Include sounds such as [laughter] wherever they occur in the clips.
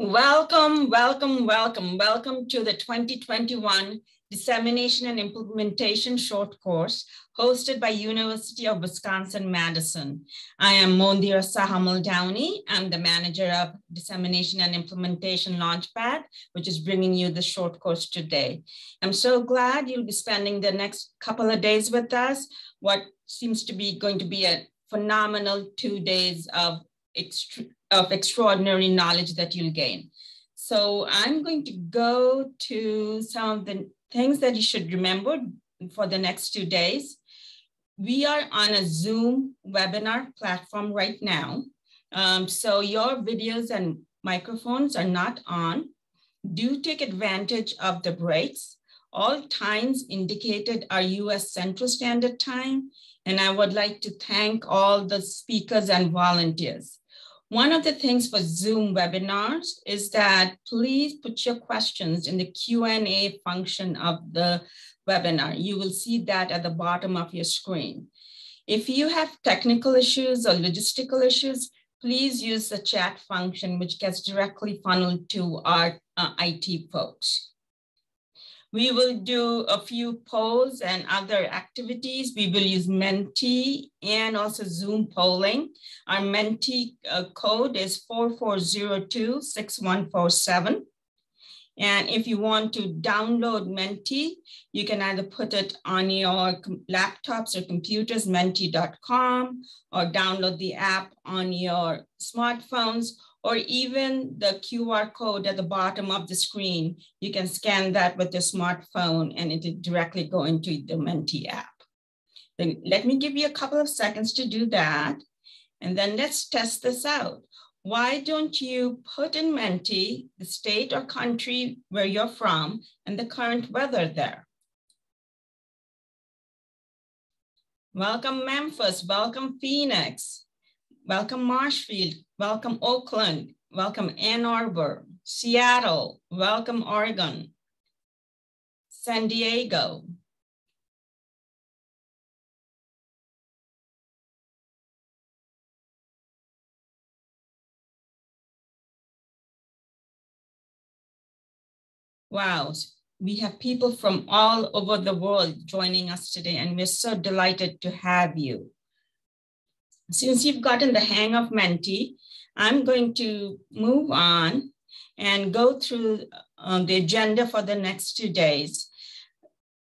Welcome, welcome, welcome, welcome to the 2021 Dissemination and Implementation Short Course hosted by University of Wisconsin-Madison. I am Mondira Saha Muldowney. I'm the manager of Dissemination and Implementation Launchpad, which is bringing you the short course today. I'm so glad you'll be spending the next couple of days with us, what seems to be going to be a phenomenal two days of of extraordinary knowledge that you'll gain. So I'm going to go to some of the things that you should remember for the next two days. We are on a Zoom webinar platform right now. Um, so your videos and microphones are not on. Do take advantage of the breaks. All times indicated are US Central Standard Time. And I would like to thank all the speakers and volunteers. One of the things for Zoom webinars is that please put your questions in the Q&A function of the webinar. You will see that at the bottom of your screen. If you have technical issues or logistical issues, please use the chat function, which gets directly funneled to our uh, IT folks. We will do a few polls and other activities. We will use Menti and also Zoom polling. Our Menti uh, code is 4402-6147. And if you want to download Menti, you can either put it on your laptops or computers, menti.com, or download the app on your smartphones, or even the QR code at the bottom of the screen. You can scan that with your smartphone and it directly go into the Menti app. Then let me give you a couple of seconds to do that. And then let's test this out. Why don't you put in Menti the state or country where you're from and the current weather there? Welcome Memphis, welcome Phoenix, welcome Marshfield, welcome Oakland, welcome Ann Arbor, Seattle, welcome Oregon, San Diego, Wow, we have people from all over the world joining us today, and we're so delighted to have you. Since you've gotten the hang of Menti, I'm going to move on and go through uh, the agenda for the next two days.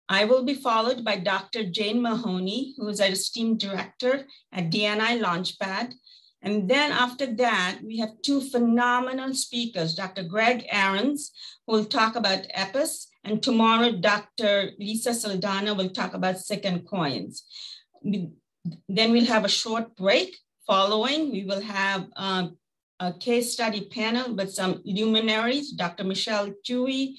I will be followed by Dr. Jane Mahoney, who is our esteemed director at DNI Launchpad, and then after that, we have two phenomenal speakers, Dr. Greg Aarons, who will talk about EPIS, and tomorrow, Dr. Lisa Saldana will talk about second coins. Then we'll have a short break. Following, we will have um, a case study panel with some luminaries, Dr. Michelle Chewy,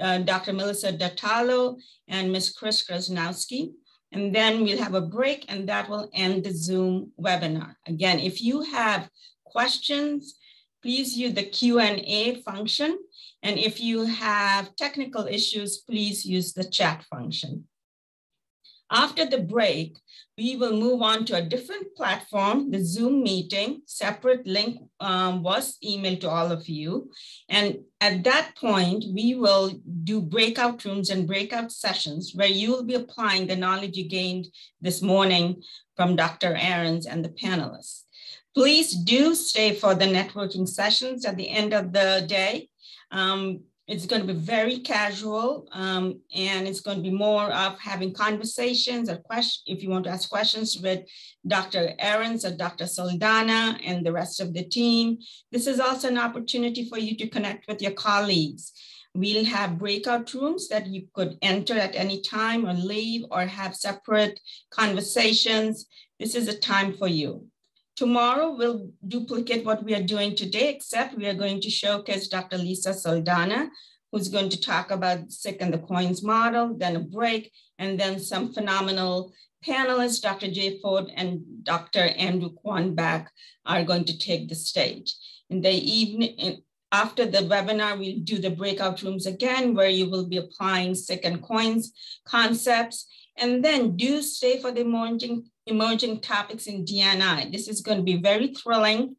uh, Dr. Melissa Datalo, and Ms. Chris Krasnowski and then we'll have a break and that will end the Zoom webinar. Again, if you have questions, please use the Q&A function. And if you have technical issues, please use the chat function. After the break, we will move on to a different platform, the Zoom meeting. Separate link um, was emailed to all of you. And at that point, we will do breakout rooms and breakout sessions where you will be applying the knowledge you gained this morning from Dr. Aarons and the panelists. Please do stay for the networking sessions at the end of the day. Um, it's going to be very casual um, and it's going to be more of having conversations or questions if you want to ask questions with Dr. Aarons or Dr. Saldana and the rest of the team. This is also an opportunity for you to connect with your colleagues. We'll have breakout rooms that you could enter at any time or leave or have separate conversations. This is a time for you. Tomorrow we'll duplicate what we are doing today, except we are going to showcase Dr. Lisa Saldana, who's going to talk about SIC and the COINs model, then a break, and then some phenomenal panelists, Dr. Jay Ford and Dr. Andrew Quanbeck are going to take the stage. In the evening, after the webinar, we'll do the breakout rooms again, where you will be applying SIC and COINs concepts. And then do stay for the emerging emerging topics in DNI. This is going to be very thrilling.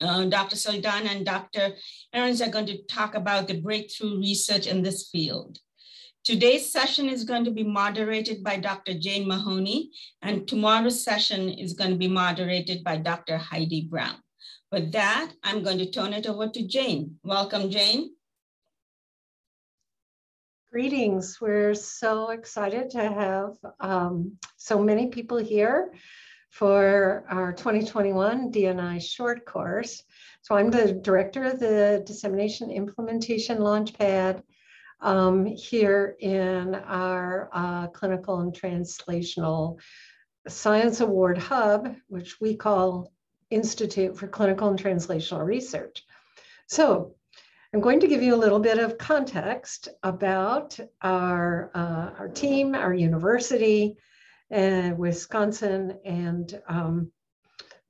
uh, Dr. Saldana and Dr. Aarons are going to talk about the breakthrough research in this field. Today's session is going to be moderated by Dr. Jane Mahoney, and tomorrow's session is going to be moderated by Dr. Heidi Brown. With that, I'm going to turn it over to Jane. Welcome, Jane. Greetings. We're so excited to have um, so many people here for our 2021 DNI short course. So I'm the director of the Dissemination Implementation Launchpad um, here in our uh, Clinical and Translational Science Award Hub, which we call Institute for Clinical and Translational Research. So I'm going to give you a little bit of context about our, uh, our team, our university, uh, Wisconsin, and um,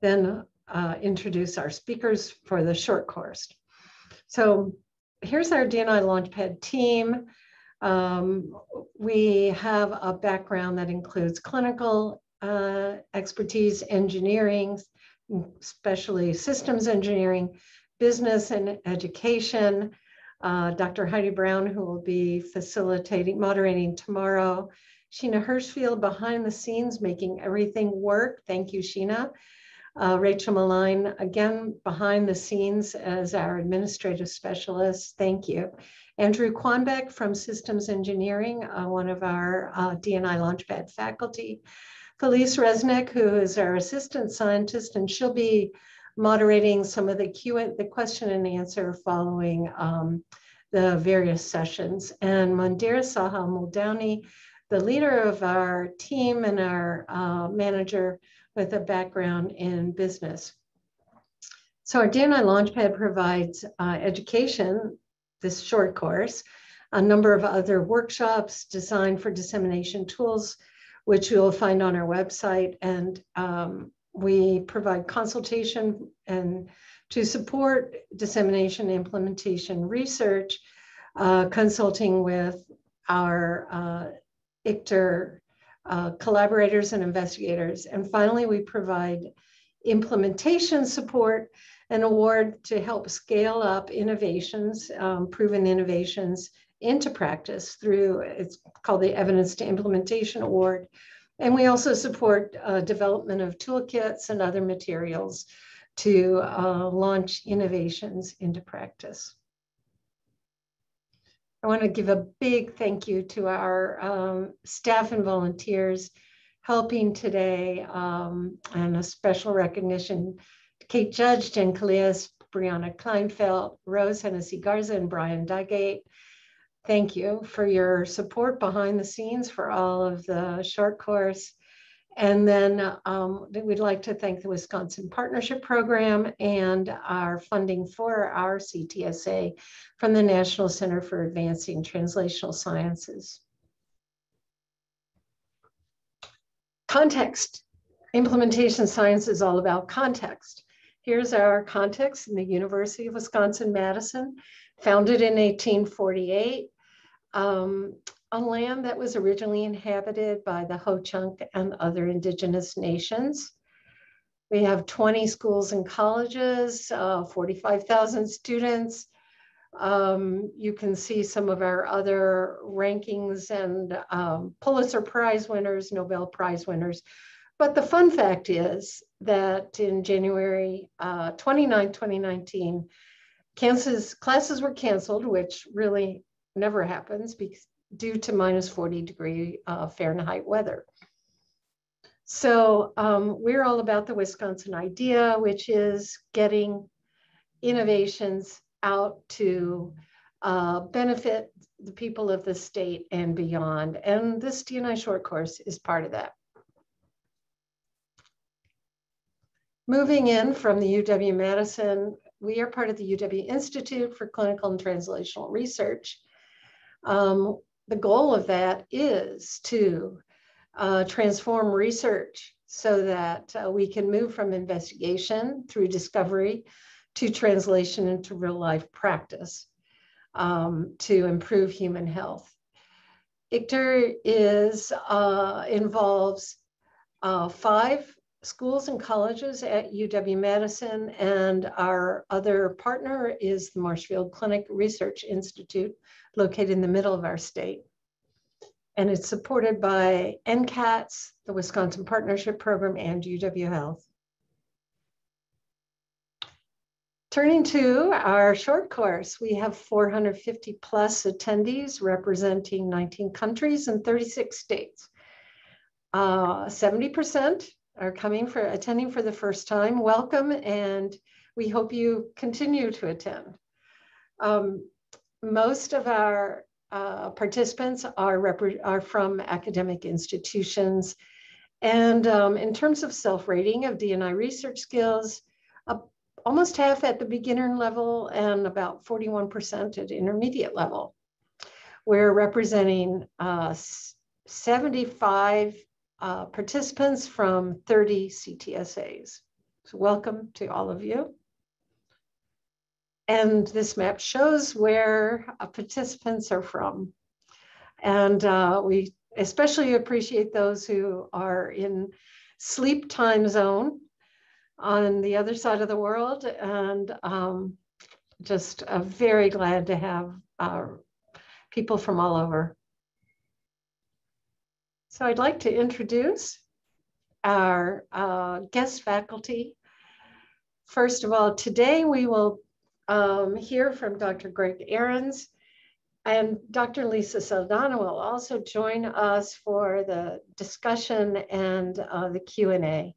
then uh, introduce our speakers for the short course. So here's our DNI Launchpad team. Um, we have a background that includes clinical uh, expertise, engineering, especially systems engineering, business and education. Uh, Dr. Heidi Brown, who will be facilitating, moderating tomorrow. Sheena Hirschfield behind the scenes, making everything work. Thank you, Sheena. Uh, Rachel Maline, again, behind the scenes as our administrative specialist. Thank you. Andrew Quanbeck from Systems Engineering, uh, one of our uh, DNI Launchpad faculty. Felice Resnick, who is our assistant scientist, and she'll be moderating some of the Q the question and answer following um, the various sessions. And Mandira Sahal Muldowney, the leader of our team and our uh, manager with a background in business. So our DNI Launchpad provides uh, education, this short course, a number of other workshops designed for dissemination tools, which you'll find on our website. And um, we provide consultation and to support dissemination implementation research, uh, consulting with our uh, ICTR uh, collaborators and investigators. And finally, we provide implementation support and award to help scale up innovations, um, proven innovations into practice through, it's called the Evidence to Implementation Award. And we also support uh, development of toolkits and other materials to uh, launch innovations into practice. I want to give a big thank you to our um, staff and volunteers helping today, um, and a special recognition to Kate Judge, Jen Kalias, Brianna Kleinfeld, Rose Hennessy Garza, and Brian Dugate. Thank you for your support behind the scenes for all of the short course and then um, we'd like to thank the Wisconsin Partnership Program and our funding for our CTSA from the National Center for Advancing Translational Sciences. Context. Implementation science is all about context. Here's our context in the University of Wisconsin-Madison, founded in 1848. Um, a land that was originally inhabited by the Ho-Chunk and other indigenous nations. We have 20 schools and colleges, uh, 45,000 students. Um, you can see some of our other rankings and um, Pulitzer Prize winners, Nobel Prize winners. But the fun fact is that in January uh, 29, 2019, Kansas classes were canceled, which really never happens because due to minus 40 degree uh, Fahrenheit weather. So um, we're all about the Wisconsin idea, which is getting innovations out to uh, benefit the people of the state and beyond. And this DNI short course is part of that. Moving in from the UW-Madison, we are part of the UW Institute for Clinical and Translational Research. Um, the goal of that is to uh, transform research so that uh, we can move from investigation through discovery to translation into real life practice um, to improve human health. ICTR is, uh, involves uh, five schools and colleges at UW-Madison, and our other partner is the Marshfield Clinic Research Institute, located in the middle of our state. And it's supported by NCATS, the Wisconsin Partnership Program, and UW Health. Turning to our short course, we have 450 plus attendees representing 19 countries and 36 states. 70% uh, are coming for attending for the first time. Welcome, and we hope you continue to attend. Um, most of our uh, participants are, are from academic institutions. And um, in terms of self-rating of D&I research skills, uh, almost half at the beginner level and about 41% at intermediate level. We're representing uh, 75 uh, participants from 30 CTSAs. So welcome to all of you. And this map shows where uh, participants are from. And uh, we especially appreciate those who are in sleep time zone on the other side of the world. And um, just uh, very glad to have uh, people from all over. So I'd like to introduce our uh, guest faculty. First of all, today we will um, hear from Dr. Greg Aarons and Dr. Lisa Saldana will also join us for the discussion and uh, the Q&A.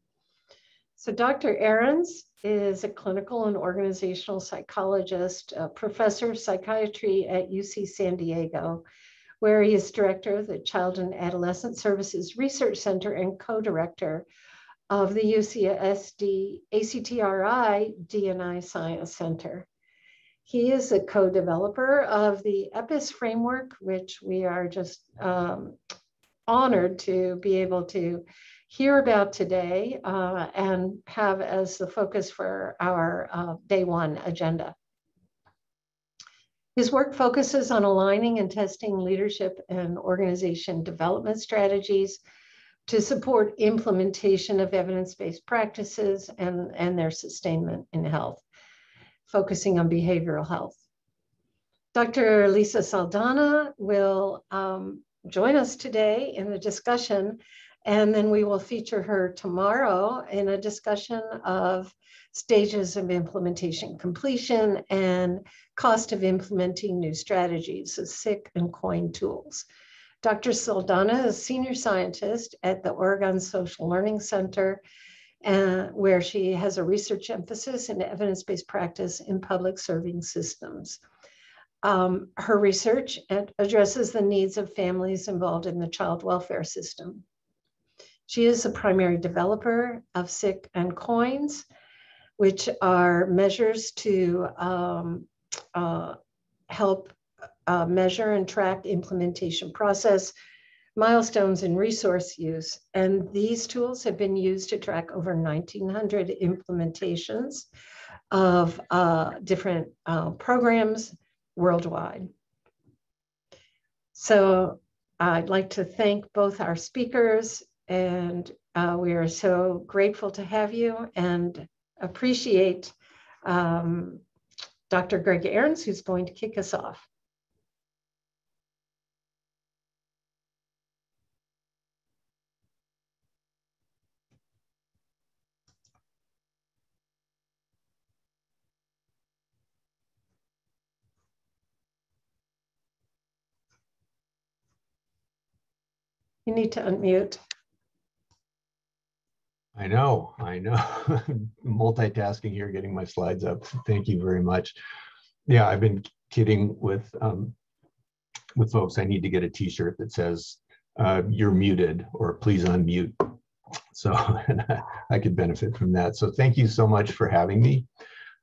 So Dr. Aarons is a clinical and organizational psychologist, professor of psychiatry at UC San Diego, where he is director of the Child and Adolescent Services Research Center and co-director of the UCSD ACTRI DNI Science Center. He is a co-developer of the EPIS framework, which we are just um, honored to be able to hear about today uh, and have as the focus for our uh, day one agenda. His work focuses on aligning and testing leadership and organization development strategies to support implementation of evidence-based practices and, and their sustainment in health, focusing on behavioral health. Dr. Lisa Saldana will um, join us today in the discussion, and then we will feature her tomorrow in a discussion of stages of implementation completion and cost of implementing new strategies of SIC and COIN tools. Dr. Saldana is senior scientist at the Oregon Social Learning Center, uh, where she has a research emphasis in evidence-based practice in public serving systems. Um, her research addresses the needs of families involved in the child welfare system. She is a primary developer of SIC and COINs, which are measures to um, uh, help uh, measure and track implementation process, milestones and resource use. And these tools have been used to track over 1900 implementations of uh, different uh, programs worldwide. So I'd like to thank both our speakers and uh, we are so grateful to have you and appreciate um, Dr. Greg Aarons, who's going to kick us off. You need to unmute. I know, I know. [laughs] Multitasking here, getting my slides up. Thank you very much. Yeah, I've been kidding with um, with folks. I need to get a T-shirt that says uh, "You're muted" or "Please unmute." So [laughs] I could benefit from that. So thank you so much for having me.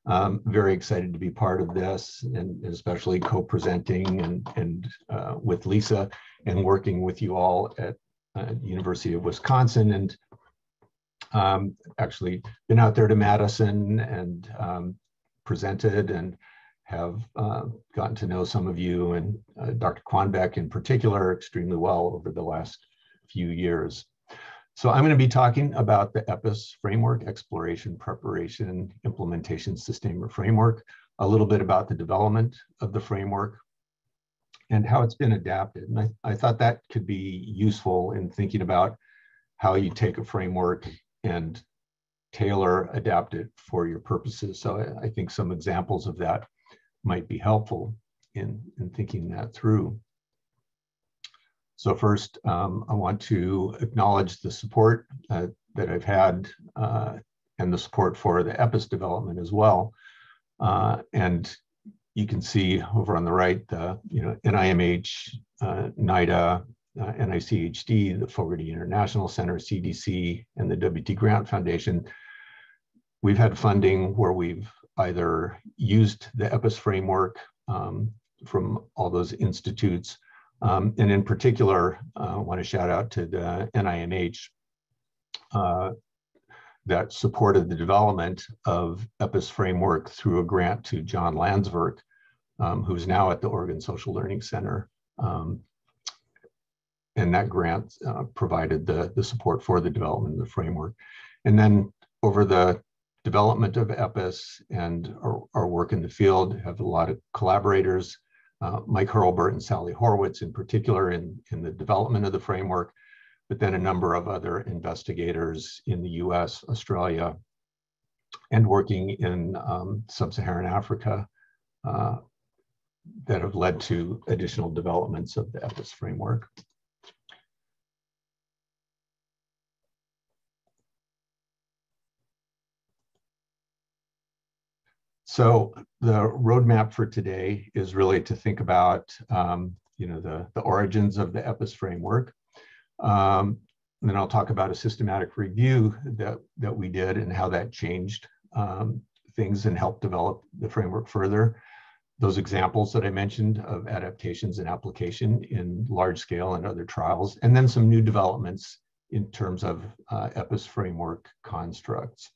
Um, very excited to be part of this, and especially co-presenting and and uh, with Lisa and working with you all at uh, University of Wisconsin and um, actually been out there to Madison and um, presented and have uh, gotten to know some of you and uh, Dr. Quanbeck in particular extremely well over the last few years. So I'm going to be talking about the EPIS framework, exploration, preparation, implementation, sustainment framework, a little bit about the development of the framework and how it's been adapted. And I, I thought that could be useful in thinking about how you take a framework and tailor, adapt it for your purposes. So I, I think some examples of that might be helpful in, in thinking that through. So first, um, I want to acknowledge the support uh, that I've had uh, and the support for the EPIS development as well. Uh, and you can see over on the right, the you know NIMH, uh, NIDA, uh, NICHD, the Fogarty International Center, CDC, and the W.T. Grant Foundation. We've had funding where we've either used the EPIS framework um, from all those institutes um, and in particular, uh, I want to shout out to the NIMH uh, that supported the development of EPIS framework through a grant to John Landsverk, um, who's now at the Oregon Social Learning Center. Um, and that grant uh, provided the, the support for the development of the framework. And then over the development of EPIS and our, our work in the field, have a lot of collaborators uh, Mike Hurlburt and Sally Horwitz in particular in, in the development of the framework, but then a number of other investigators in the US, Australia, and working in um, sub-Saharan Africa uh, that have led to additional developments of the EPIS framework. So the roadmap for today is really to think about, um, you know, the, the origins of the EPIS framework. Um, and then I'll talk about a systematic review that, that we did and how that changed um, things and helped develop the framework further. Those examples that I mentioned of adaptations and application in large scale and other trials, and then some new developments in terms of uh, EPIS framework constructs.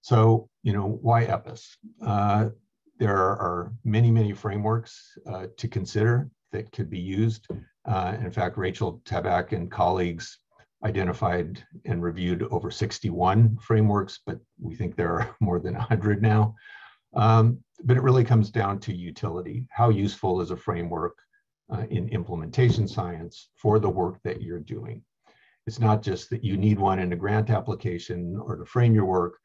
So, you know, why EPIS? Uh, there are many, many frameworks uh, to consider that could be used. Uh, in fact, Rachel Tabak and colleagues identified and reviewed over 61 frameworks, but we think there are [laughs] more than 100 now. Um, but it really comes down to utility. How useful is a framework uh, in implementation science for the work that you're doing? It's not just that you need one in a grant application or to frame your work,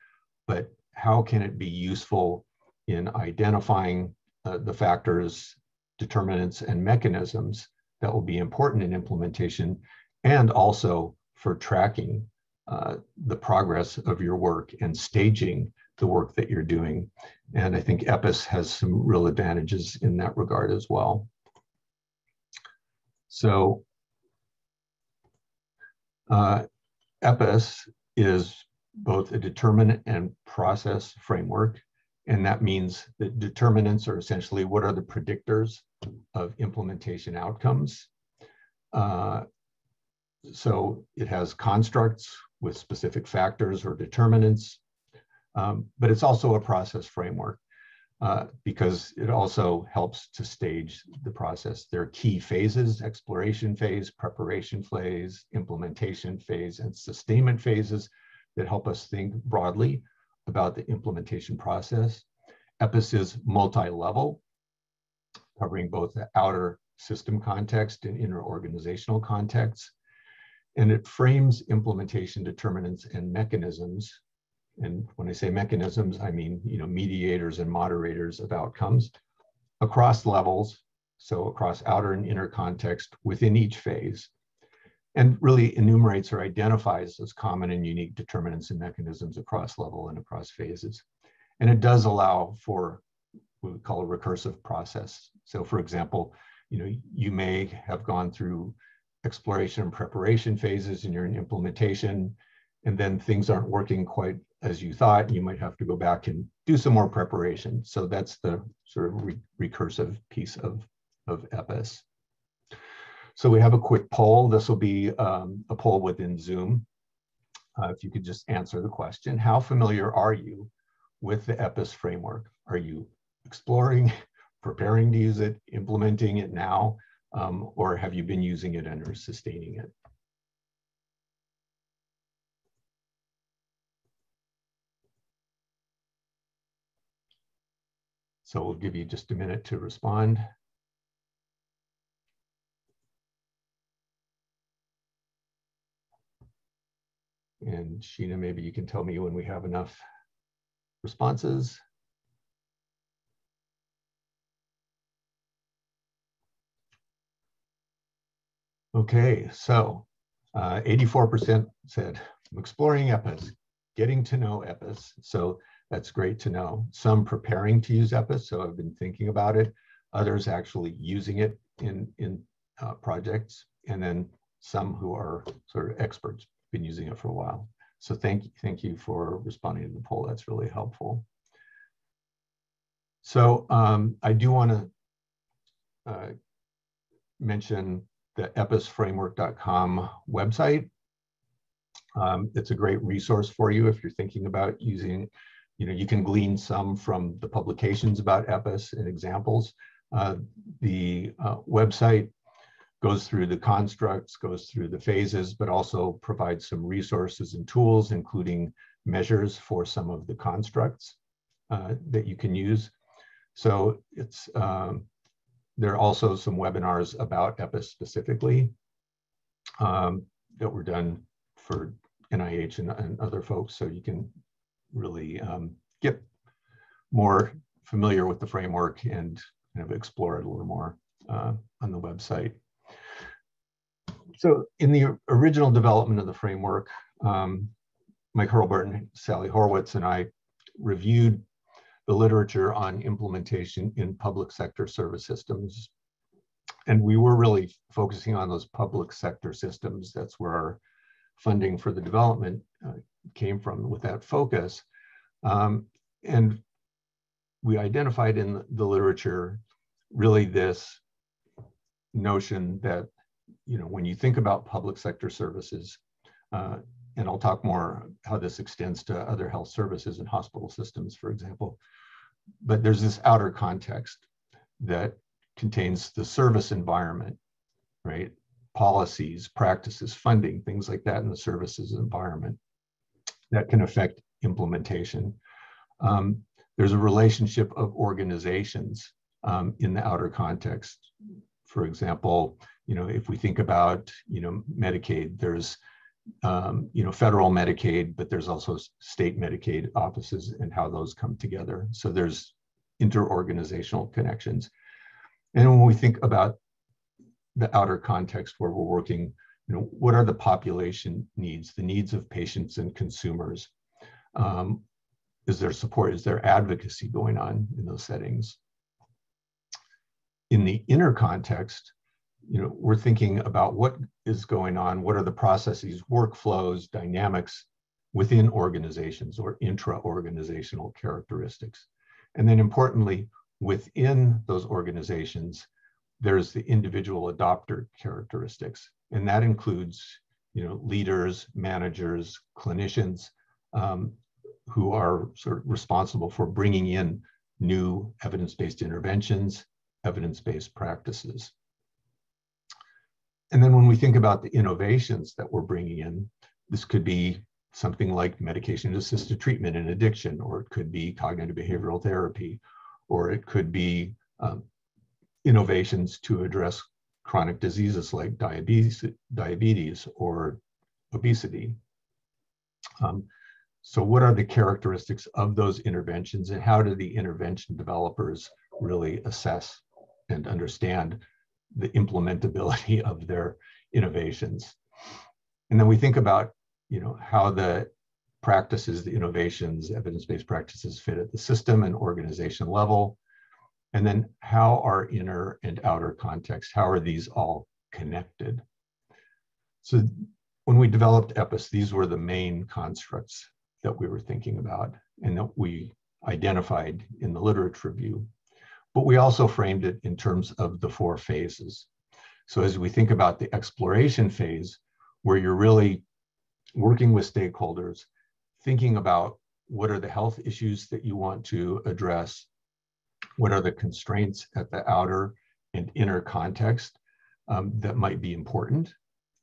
but how can it be useful in identifying uh, the factors, determinants, and mechanisms that will be important in implementation, and also for tracking uh, the progress of your work and staging the work that you're doing. And I think EPIS has some real advantages in that regard as well. So uh, EPIS is both a determinant and process framework. And that means that determinants are essentially what are the predictors of implementation outcomes. Uh, so it has constructs with specific factors or determinants, um, but it's also a process framework uh, because it also helps to stage the process. There are key phases, exploration phase, preparation phase, implementation phase, and sustainment phases that help us think broadly about the implementation process. EPIS is multi-level, covering both the outer system context and inner organizational context. And it frames implementation determinants and mechanisms. And when I say mechanisms, I mean you know mediators and moderators of outcomes across levels, so across outer and inner context within each phase, and really enumerates or identifies those common and unique determinants and mechanisms across level and across phases. And it does allow for what we call a recursive process. So for example, you know, you may have gone through exploration and preparation phases and you're in implementation, and then things aren't working quite as you thought, you might have to go back and do some more preparation. So that's the sort of re recursive piece of, of EPIS. So we have a quick poll. This will be um, a poll within Zoom. Uh, if you could just answer the question, how familiar are you with the EPIS framework? Are you exploring, [laughs] preparing to use it, implementing it now, um, or have you been using it and are sustaining it? So we'll give you just a minute to respond. And Sheena, maybe you can tell me when we have enough responses. Okay, so 84% uh, said, I'm exploring EPIS, getting to know EPIS. So that's great to know. Some preparing to use EPIS, so I've been thinking about it. Others actually using it in, in uh, projects. And then some who are sort of experts, been using it for a while. So thank you, thank you for responding to the poll. That's really helpful. So um, I do want to uh, mention the episframework.com website. Um, it's a great resource for you if you're thinking about using, you know, you can glean some from the publications about EPIS and examples. Uh, the uh, website goes through the constructs, goes through the phases, but also provides some resources and tools, including measures for some of the constructs uh, that you can use. So it's um, there are also some webinars about EPIS specifically um, that were done for NIH and, and, other folks. So you can really um, get more familiar with the framework and kind of explore it a little more uh, on the website. So in the original development of the framework, um, Mike Hurlburt Sally Horwitz and I reviewed the literature on implementation in public sector service systems. And we were really focusing on those public sector systems. That's where our funding for the development uh, came from with that focus. Um, and we identified in the literature really this notion that, you know, when you think about public sector services, uh, and I'll talk more how this extends to other health services and hospital systems, for example. But there's this outer context that contains the service environment, right? Policies, practices, funding, things like that in the services environment that can affect implementation. Um, there's a relationship of organizations um, in the outer context. For example, you know, if we think about, you know, Medicaid, there's um, you know, federal Medicaid, but there's also state Medicaid offices and how those come together. So there's interorganizational connections. And when we think about the outer context where we're working, you know, what are the population needs, the needs of patients and consumers? Um, is there support, is there advocacy going on in those settings? In the inner context, you know, we're thinking about what is going on, what are the processes, workflows, dynamics within organizations or intra-organizational characteristics. And then importantly, within those organizations, there's the individual adopter characteristics. And that includes, you know, leaders, managers, clinicians um, who are sort of responsible for bringing in new evidence-based interventions, evidence-based practices. And then when we think about the innovations that we're bringing in, this could be something like medication assisted treatment in addiction, or it could be cognitive behavioral therapy, or it could be um, innovations to address chronic diseases like diabetes, diabetes or obesity. Um, so what are the characteristics of those interventions and how do the intervention developers really assess and understand the implementability [laughs] of their innovations. And then we think about, you know, how the practices, the innovations, evidence-based practices fit at the system and organization level. And then how are inner and outer context, how are these all connected? So when we developed EPIS, these were the main constructs that we were thinking about and that we identified in the literature review but we also framed it in terms of the four phases. So as we think about the exploration phase, where you're really working with stakeholders, thinking about what are the health issues that you want to address, what are the constraints at the outer and inner context um, that might be important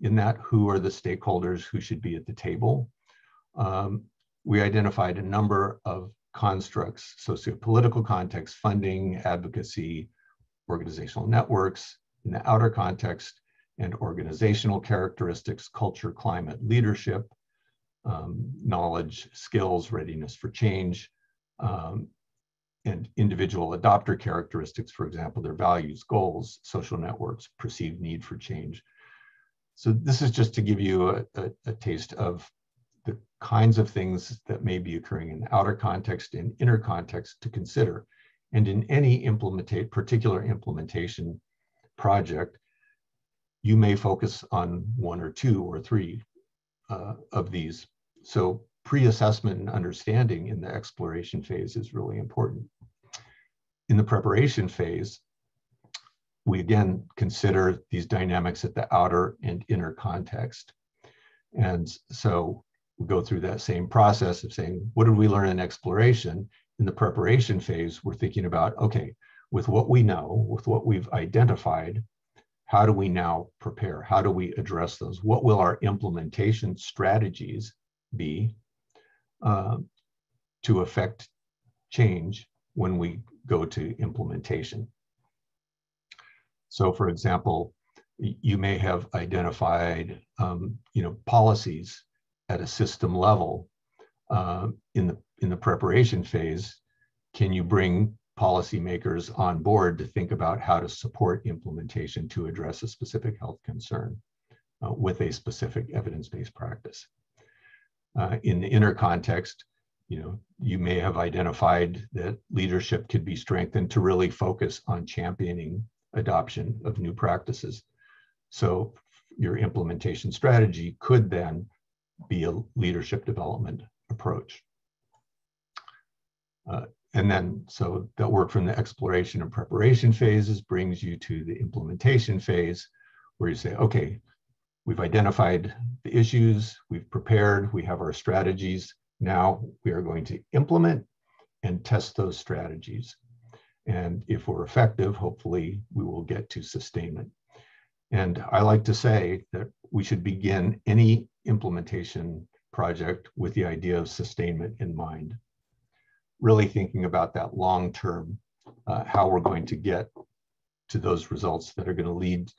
in that, who are the stakeholders who should be at the table. Um, we identified a number of constructs, socio-political context, funding, advocacy, organizational networks, in the outer context, and organizational characteristics, culture, climate, leadership, um, knowledge, skills, readiness for change, um, and individual adopter characteristics, for example, their values, goals, social networks, perceived need for change. So this is just to give you a, a, a taste of the kinds of things that may be occurring in outer context and inner context to consider. And in any implementate, particular implementation project, you may focus on one or two or three uh, of these. So pre-assessment and understanding in the exploration phase is really important. In the preparation phase, we again consider these dynamics at the outer and inner context. And so we go through that same process of saying, what did we learn in exploration? In the preparation phase, we're thinking about, okay, with what we know, with what we've identified, how do we now prepare? How do we address those? What will our implementation strategies be uh, to affect change when we go to implementation? So for example, you may have identified um, you know, policies at a system level uh, in, the, in the preparation phase. Can you bring policymakers on board to think about how to support implementation to address a specific health concern uh, with a specific evidence-based practice. Uh, in the inner context, you know, you may have identified that leadership could be strengthened to really focus on championing adoption of new practices. So your implementation strategy could then be a leadership development approach. Uh, and then, so that work from the exploration and preparation phases brings you to the implementation phase where you say, okay, we've identified the issues, we've prepared, we have our strategies. Now we are going to implement and test those strategies. And if we're effective, hopefully we will get to sustainment. And I like to say that we should begin any implementation project with the idea of sustainment in mind really thinking about that long term, uh, how we're going to get to those results that are going to lead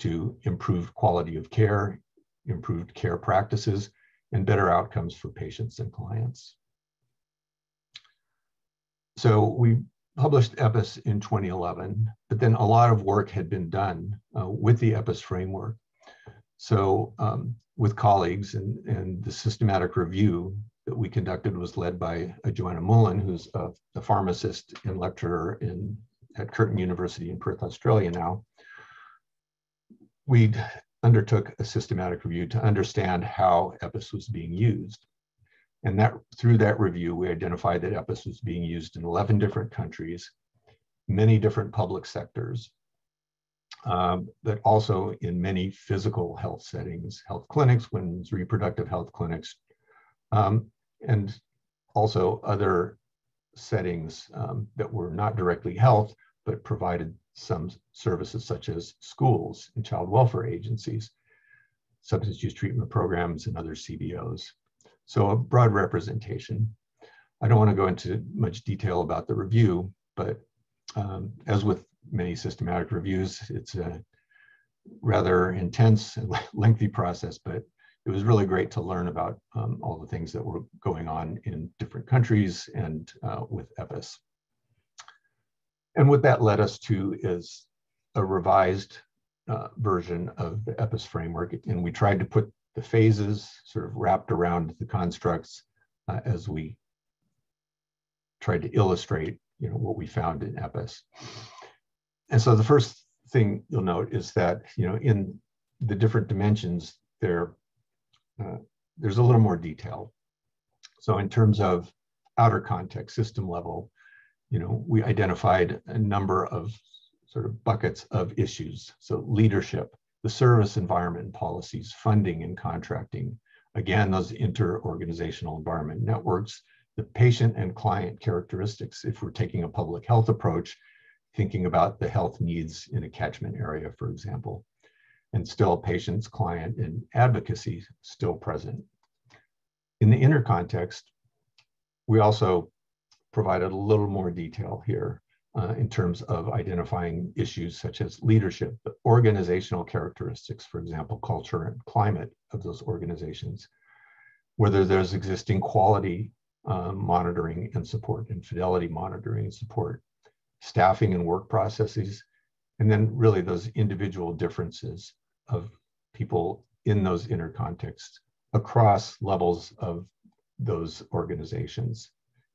to improved quality of care, improved care practices, and better outcomes for patients and clients. So we published EPIS in 2011, but then a lot of work had been done uh, with the EPIS framework. So um, with colleagues and, and the systematic review that we conducted was led by uh, Joanna Moullin, who's a, a, pharmacist and lecturer in, at Curtin University in Perth, Australia now. We undertook a systematic review to understand how EPIS was being used. And that through that review, we identified that EPIS was being used in 11 different countries, many different public sectors, um, but also in many physical health settings, health clinics, women's reproductive health clinics, um, and also other settings um, that were not directly health, but provided some services such as schools and child welfare agencies, substance use treatment programs, and other CBOs. So a broad representation. I don't want to go into much detail about the review, but um, as with many systematic reviews, it's a rather intense and [laughs] lengthy process, but it was really great to learn about um, all the things that were going on in different countries and uh, with EPIS. And what that led us to is a revised uh, version of the EPIS framework. And we tried to put the phases sort of wrapped around the constructs uh, as we tried to illustrate you know, what we found in EPIS. And so the first thing you'll note is that you know, in the different dimensions, there uh, there's a little more detail. So in terms of outer context, system level, you know, we identified a number of sort of buckets of issues. So leadership, the service environment and policies, funding and contracting, again, those inter-organizational environment networks, the patient and client characteristics, if we're taking a public health approach, thinking about the health needs in a catchment area, for example and still patients, client, and advocacy still present. In the inner context, we also provided a little more detail here uh, in terms of identifying issues such as leadership, the organizational characteristics, for example, culture and climate of those organizations, whether there's existing quality uh, monitoring and support and fidelity monitoring and support, staffing and work processes, and then really those individual differences of people in those inner contexts across levels of those organizations.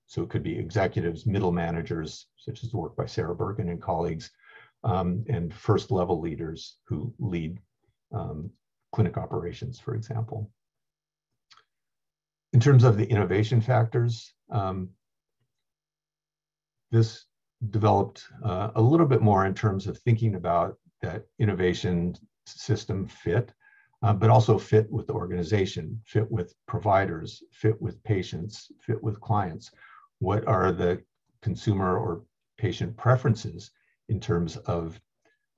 So it could be executives, middle managers, such as the work by Sarah Birken and colleagues, um, and first level leaders who lead um, clinic operations, for example. In terms of the innovation factors, um, this developed uh, a little bit more in terms of thinking about that innovation system fit, uh, but also fit with the organization, fit with providers, fit with patients, fit with clients. What are the consumer or patient preferences in terms of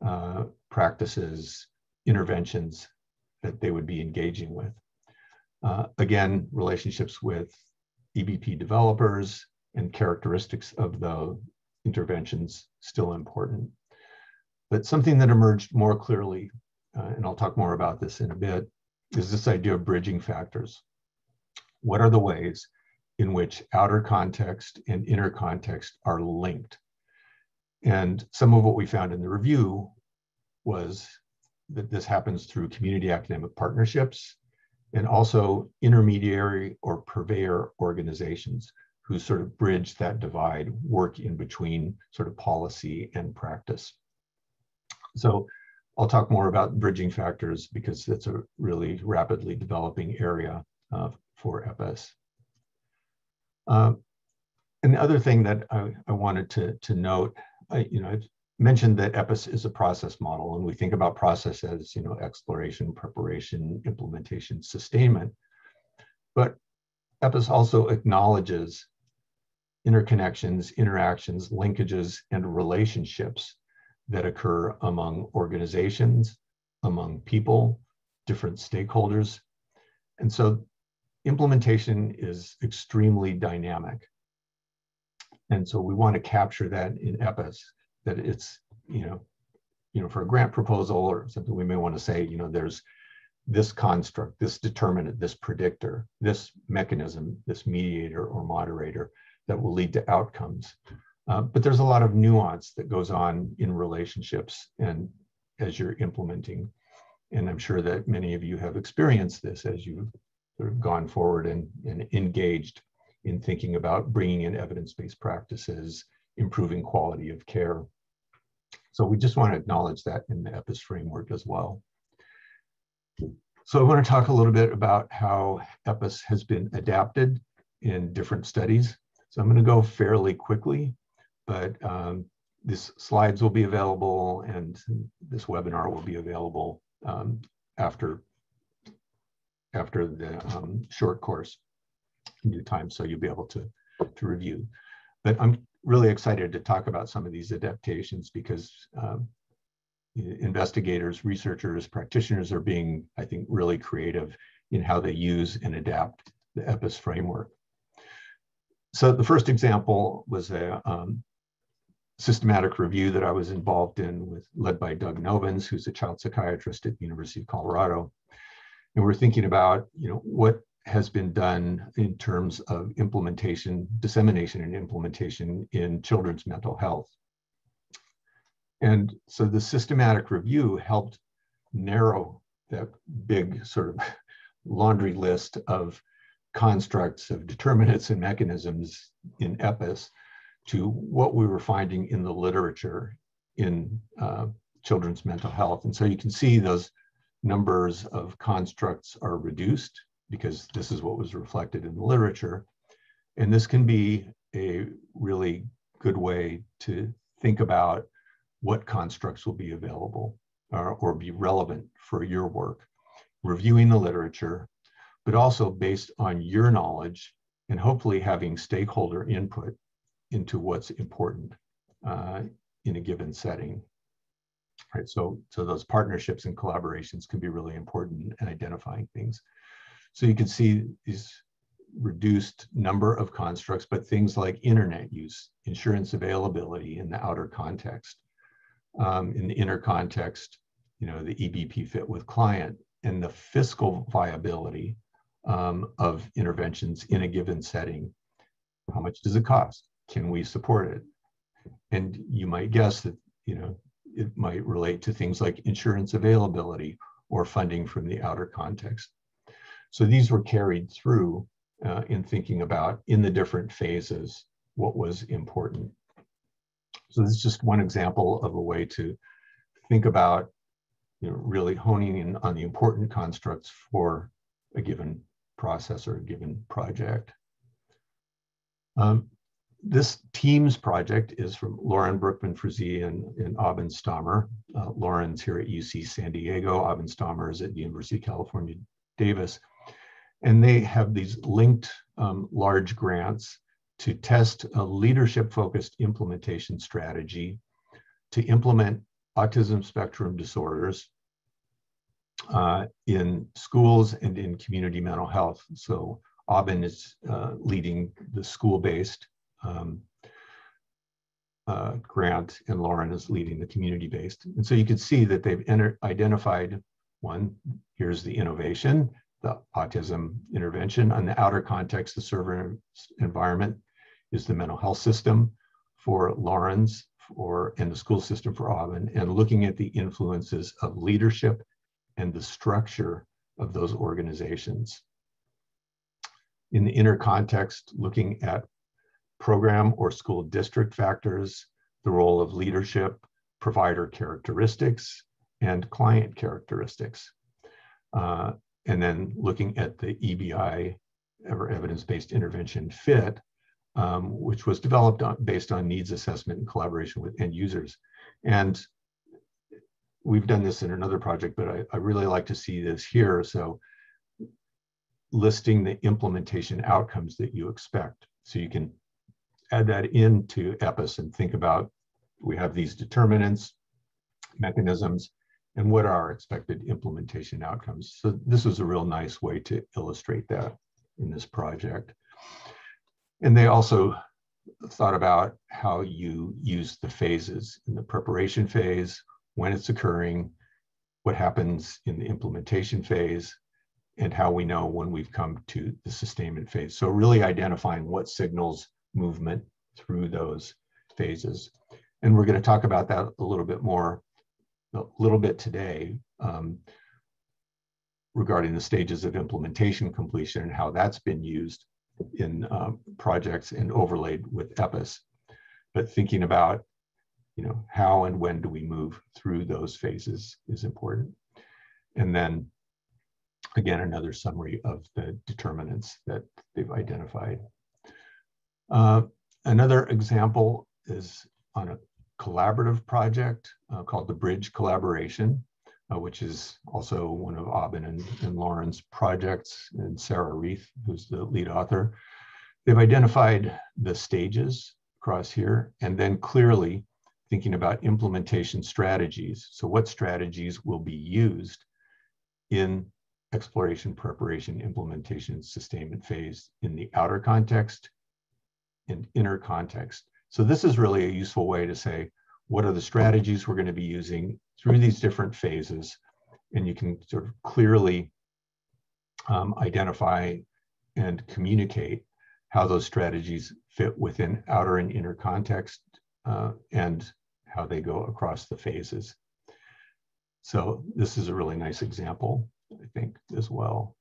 uh, practices, interventions that they would be engaging with? Uh, again, relationships with EBP developers and characteristics of the interventions still important. But something that emerged more clearly, uh, and I'll talk more about this in a bit, is this idea of bridging factors. What are the ways in which outer context and inner context are linked? And some of what we found in the review was that this happens through community academic partnerships and also intermediary or purveyor organizations who sort of bridge that divide, work in between sort of policy and practice. So I'll talk more about bridging factors because it's a really rapidly developing area uh, for EPIS. Uh, and the other thing that I, I wanted to, to note, I, you know, I mentioned that EPIS is a process model, and we think about process as, you know, exploration, preparation, implementation, sustainment. But EPIS also acknowledges interconnections, interactions, linkages, and relationships that occur among organizations, among people, different stakeholders. And so implementation is extremely dynamic. And so we want to capture that in EPIS, that it's, you know, you know, for a grant proposal or something, we may want to say, you know, there's this construct, this determinant, this predictor, this mechanism, this mediator or moderator that will lead to outcomes. Uh, but there's a lot of nuance that goes on in relationships and as you're implementing. And I'm sure that many of you have experienced this as you've sort of gone forward and, and engaged in thinking about bringing in evidence-based practices, improving quality of care. So we just want to acknowledge that in the EPIS framework as well. So I want to talk a little bit about how EPIS has been adapted in different studies. So I'm going to go fairly quickly, but um, these slides will be available and this webinar will be available um, after, after the um, short course in due time. So you'll be able to, to review. But I'm really excited to talk about some of these adaptations because um, investigators, researchers, practitioners are being, I think, really creative in how they use and adapt the EPIS framework. So the first example was a um, systematic review that I was involved in with led by Doug Novins, who's a child psychiatrist at the University of Colorado. And we're thinking about, you know, what has been done in terms of implementation, dissemination and implementation in children's mental health. And so the systematic review helped narrow that big sort of [laughs] laundry list of constructs of determinants and mechanisms in EPIS to what we were finding in the literature in uh, children's mental health. And so you can see those numbers of constructs are reduced because this is what was reflected in the literature. And this can be a really good way to think about what constructs will be available or, or be relevant for your work. Reviewing the literature, but also based on your knowledge and hopefully having stakeholder input into what's important uh, in a given setting. Right, so, so those partnerships and collaborations can be really important in identifying things. So you can see these reduced number of constructs, but things like internet use, insurance availability in the outer context. Um, in the inner context, you know, the EBP fit with client and the fiscal viability um, of interventions in a given setting. How much does it cost? Can we support it? And you might guess that, you know, it might relate to things like insurance availability or funding from the outer context. So these were carried through uh, in thinking about in the different phases what was important. So this is just one example of a way to think about you know, really honing in on the important constructs for a given process or a given project. Um, this Teams project is from Lauren Brookman Frazee and, and Aubyn Stahmer. Uh, Lauren's here at UC San Diego, Aubyn Stahmer is at the University of California, Davis. And they have these linked um, large grants to test a leadership focused implementation strategy to implement autism spectrum disorders uh, in schools and in community mental health. So Aubyn is uh, leading the school-based um, uh, grant and Lauren is leading the community-based. And so you can see that they've identified one, here's the innovation, the autism intervention. On the outer context, the server environment is the mental health system for Lauren's for and the school system for Aubyn, and looking at the influences of leadership and the structure of those organizations. In the inner context, looking at program or school district factors, the role of leadership, provider characteristics, and client characteristics. Uh, and then looking at the EBI, ever evidence-based intervention fit, um, which was developed on, based on needs assessment in collaboration with end users. And we've done this in another project, but I, I really like to see this here. So listing the implementation outcomes that you expect. So you can add that into EPIS and think about, we have these determinants, mechanisms, and what are expected implementation outcomes. So this was a real nice way to illustrate that in this project. And they also thought about how you use the phases in the preparation phase, when it's occurring, what happens in the implementation phase, and how we know when we've come to the sustainment phase. So really identifying what signals movement through those phases. And we're going to talk about that a little bit more, a little bit today um, regarding the stages of implementation completion and how that's been used in um, projects and overlaid with EPIS. But thinking about you know, how and when do we move through those phases is important. And then again, another summary of the determinants that they've identified. Uh, another example is on a collaborative project uh, called the Bridge Collaboration, uh, which is also one of Aubyn and, and Lauren's projects, and Sarah Rieth, who's the lead author. They've identified the stages across here, and then clearly thinking about implementation strategies. So what strategies will be used in exploration, preparation, implementation, sustainment phase in the outer context and inner context. So this is really a useful way to say, what are the strategies we're going to be using through these different phases? And you can sort of clearly um, identify and communicate how those strategies fit within outer and inner context uh, and how they go across the phases. So this is a really nice example, I think, as well.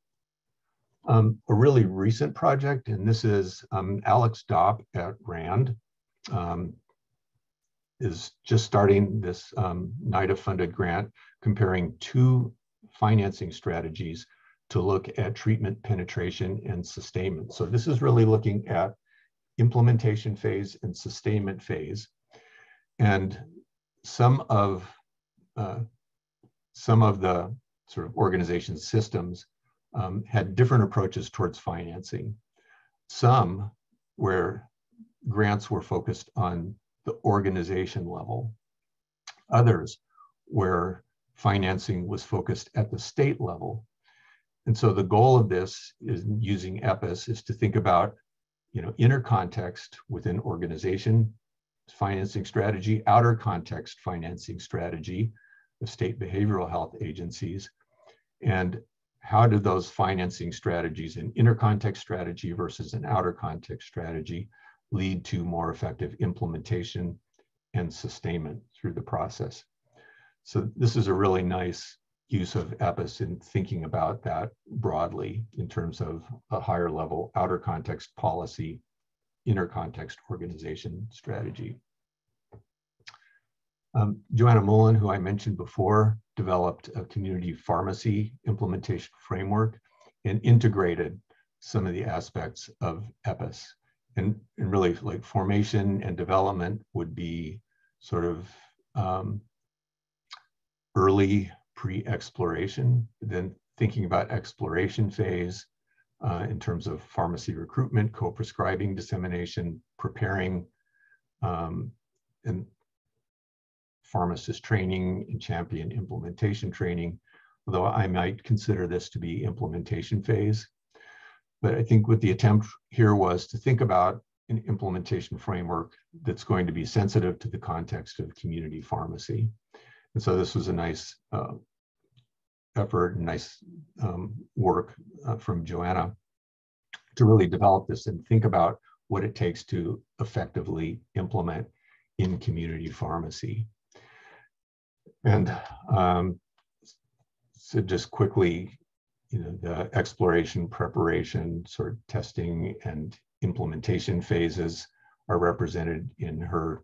Um, a really recent project, and this is um, Alex Dopp at RAND, um, is just starting this um, NIDA funded grant comparing two financing strategies to look at treatment penetration and sustainment. So this is really looking at implementation phase and sustainment phase. And some of uh, some of the sort of organization systems um, had different approaches towards financing. Some where grants were focused on the organization level. Others where financing was focused at the state level. and so the goal of this is using EPIS is to think about, you know, inner context within organization financing strategy, outer context financing strategy of state behavioral health agencies, and how do those financing strategies, an inner context strategy versus an outer context strategy, lead to more effective implementation and sustainment through the process. So this is a really nice use of EPIS in thinking about that broadly in terms of a higher level outer context policy, inner context organization strategy. Um, Joanna Moullin, who I mentioned before, developed a community pharmacy implementation framework and integrated some of the aspects of EPIS. And, and really like formation and development would be sort of um, early pre-exploration, then thinking about exploration phase uh, in terms of pharmacy recruitment, co-prescribing dissemination, preparing um, and pharmacist training and champion implementation training, although I might consider this to be implementation phase. But I think what the attempt here was to think about an implementation framework that's going to be sensitive to the context of community pharmacy. And so this was a nice uh, effort, nice um, work uh, from Joanna to really develop this and think about what it takes to effectively implement in community pharmacy. And um, so just quickly, you know, the exploration, preparation, sort of testing and implementation phases are represented in her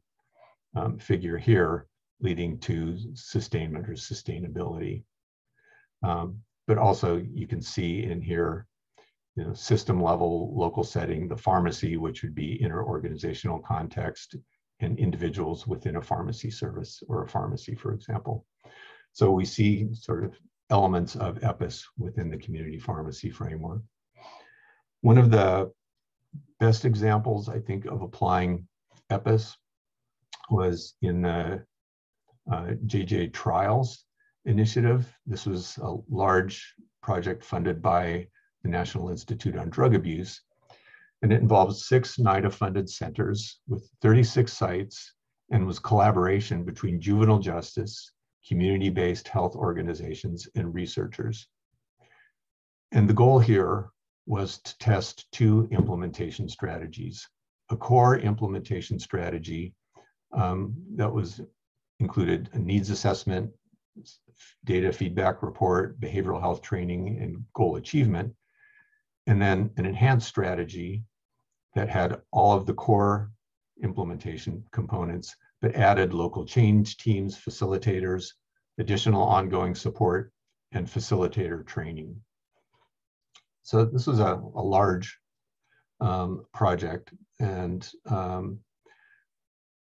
um, figure here, leading to sustainment or sustainability. Um, but also you can see in here, you know, system level, local setting, the pharmacy, which would be inter-organizational context, and individuals within a pharmacy service or a pharmacy, for example. So we see sort of elements of EPIS within the community pharmacy framework. One of the best examples, I think, of applying EPIS was in the JJ Trials initiative. This was a large project funded by the National Institute on Drug Abuse and it involves six NIDA-funded centers with 36 sites and was collaboration between juvenile justice, community-based health organizations, and researchers. And the goal here was to test two implementation strategies. A core implementation strategy um, that was included a needs assessment, data feedback report, behavioral health training, and goal achievement, and then an enhanced strategy that had all of the core implementation components, but added local change teams, facilitators, additional ongoing support, and facilitator training. So this was a, a large um, project and um,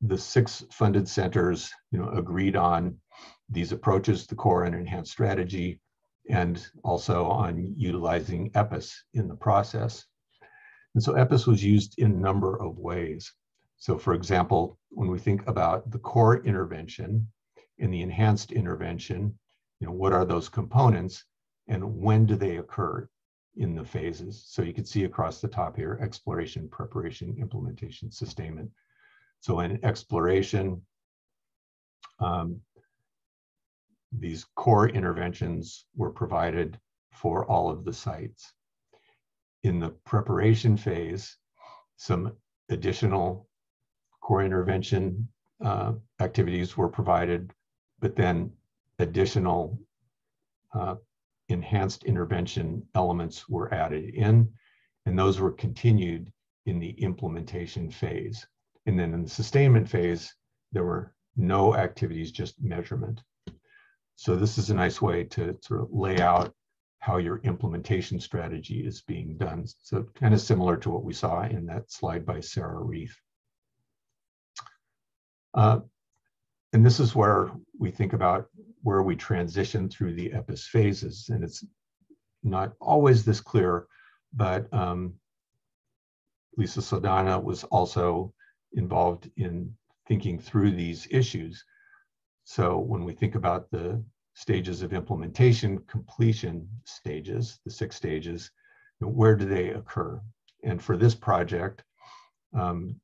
the six funded centers you know, agreed on these approaches, the core and enhanced strategy, and also on utilizing EPIS in the process. And so EPIS was used in a number of ways. So for example, when we think about the core intervention and the enhanced intervention, you know, what are those components and when do they occur in the phases? So you can see across the top here, exploration, preparation, implementation, sustainment. So in exploration, um, these core interventions were provided for all of the sites in the preparation phase, some additional core intervention uh, activities were provided, but then additional uh, enhanced intervention elements were added in, and those were continued in the implementation phase. And then in the sustainment phase, there were no activities, just measurement. So this is a nice way to sort of lay out how your implementation strategy is being done. So kind of similar to what we saw in that slide by Sarah Rieth. Uh, and this is where we think about where we transition through the EPIS phases. And it's not always this clear, but um, Lisa Saldana was also involved in thinking through these issues. So when we think about the stages of implementation, completion stages, the six stages, where do they occur? And for this project, um,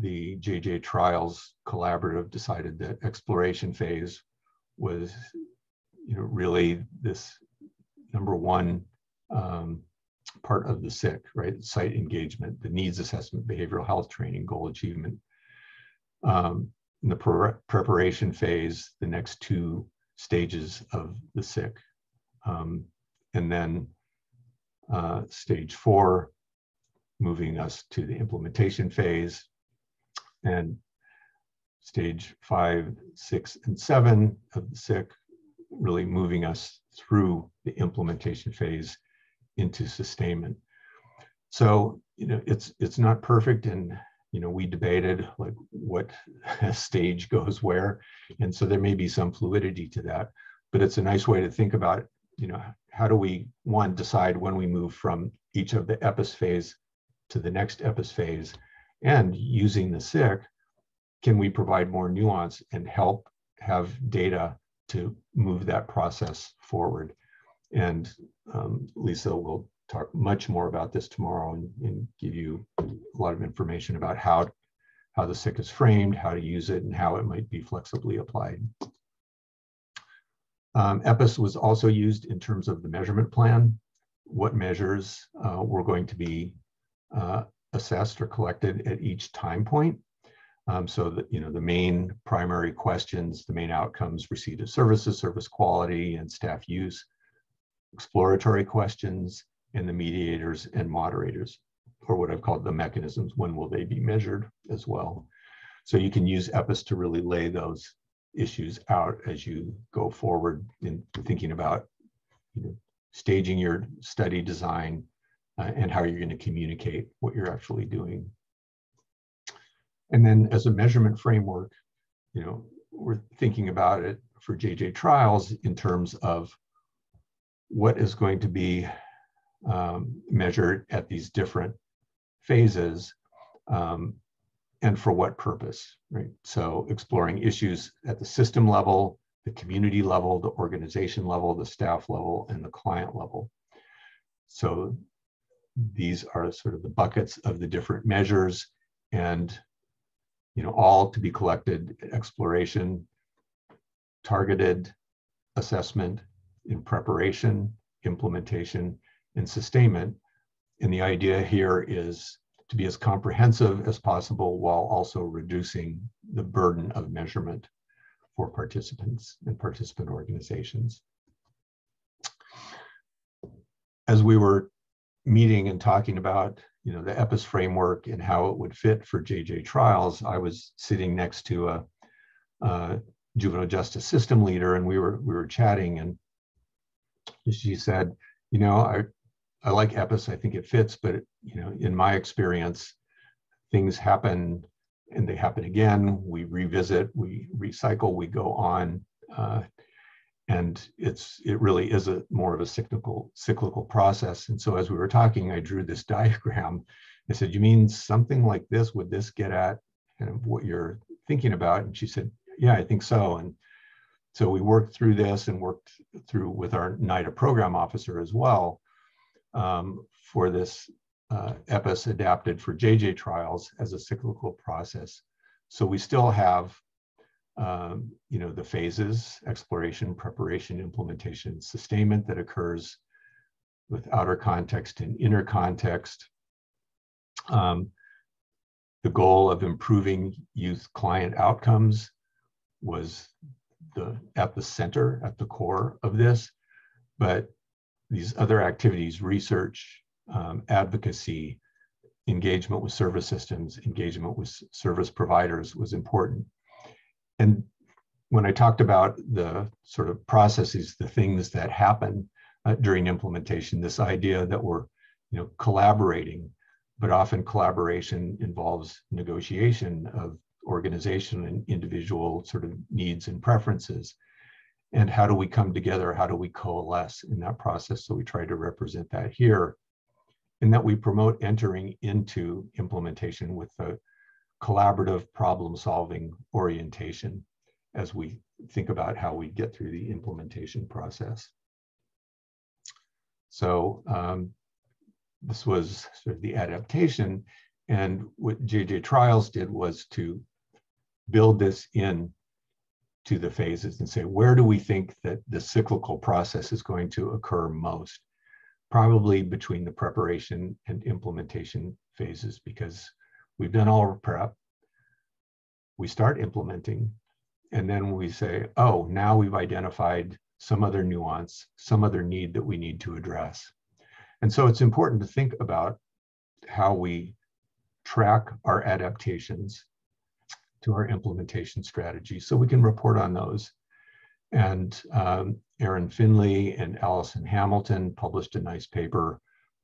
the JJ Trials Collaborative decided that exploration phase was you know, really this number one um, part of the SIC, right? Site engagement, the needs assessment, behavioral health training, goal achievement. Um, in the pre preparation phase, the next two stages of the SIC. Um, and then uh, stage four, moving us to the implementation phase. And stage five, six, and seven of the SIC, really moving us through the implementation phase into sustainment. So, you know, it's it's not perfect and you know, we debated like what [laughs] stage goes where. And so there may be some fluidity to that, but it's a nice way to think about, you know, how do we, one, decide when we move from each of the EPIS phase to the next EPIS phase and using the SIC, can we provide more nuance and help have data to move that process forward? And um, Lisa will talk much more about this tomorrow and, and, give you a lot of information about how, how the SIC is framed, how to use it, and how it might be flexibly applied. Um, EPIS was also used in terms of the measurement plan, what measures uh, were going to be uh, assessed or collected at each time point. Um, so you know, the main primary questions, the main outcomes, receipt of services, service quality, and staff use, exploratory questions, and the mediators and moderators, or what I've called the mechanisms, when will they be measured as well. So you can use EPIS to really lay those issues out as you go forward in thinking about you know, staging your study design uh, and how you're going to communicate what you're actually doing. And then as a measurement framework, you know, we're thinking about it for JJ trials in terms of what is going to be um, measured at these different phases um, and for what purpose, right? So exploring issues at the system level, the community level, the organization level, the staff level, and the client level. So these are sort of the buckets of the different measures and you know all to be collected exploration targeted assessment in preparation implementation and sustainment. And the idea here is to be as comprehensive as possible while also reducing the burden of measurement for participants and participant organizations. As we were meeting and talking about you know the EPIS framework and how it would fit for JJ trials, I was sitting next to a, a juvenile justice system leader and we were we were chatting and she said, you know, I I like EPIS. I think it fits, but you know, in my experience, things happen and they happen again. We revisit, we recycle, we go on, uh, and it's it really is a more of a cyclical cyclical process. And so, as we were talking, I drew this [laughs] diagram. I said, "You mean something like this? Would this get at kind of what you're thinking about?" And she said, "Yeah, I think so." And so we worked through this and worked through with our NIDA program officer as well um, for this uh, EPIS adapted for JJ trials as a cyclical process. So we still have, um, you know, the phases, exploration, preparation, implementation, sustainment that occurs with outer context and inner context. Um, the goal of improving youth client outcomes was the at the center, at the core of this. But these other activities, research, um, advocacy, engagement with service systems, engagement with service providers was important. And when I talked about the sort of processes, the things that happen uh, during implementation, this idea that we're you know, collaborating, but often collaboration involves negotiation of organization and individual sort of needs and preferences and how do we come together? How do we coalesce in that process? So we try to represent that here and that we promote entering into implementation with a collaborative problem solving orientation. as we think about how we get through the implementation process. So um, this was sort of the adaptation. And what JJ Trials did was to build this in to the phases and say, where do we think that the cyclical process is going to occur most? Probably between the preparation and implementation phases, because we've done all prep. We start implementing, and then we say, oh, now we've identified some other nuance, some other need that we need to address. And so it's important to think about how we track our adaptations to our implementation strategy so we can report on those. And um, Erin Finley and Allison Hamilton published a nice paper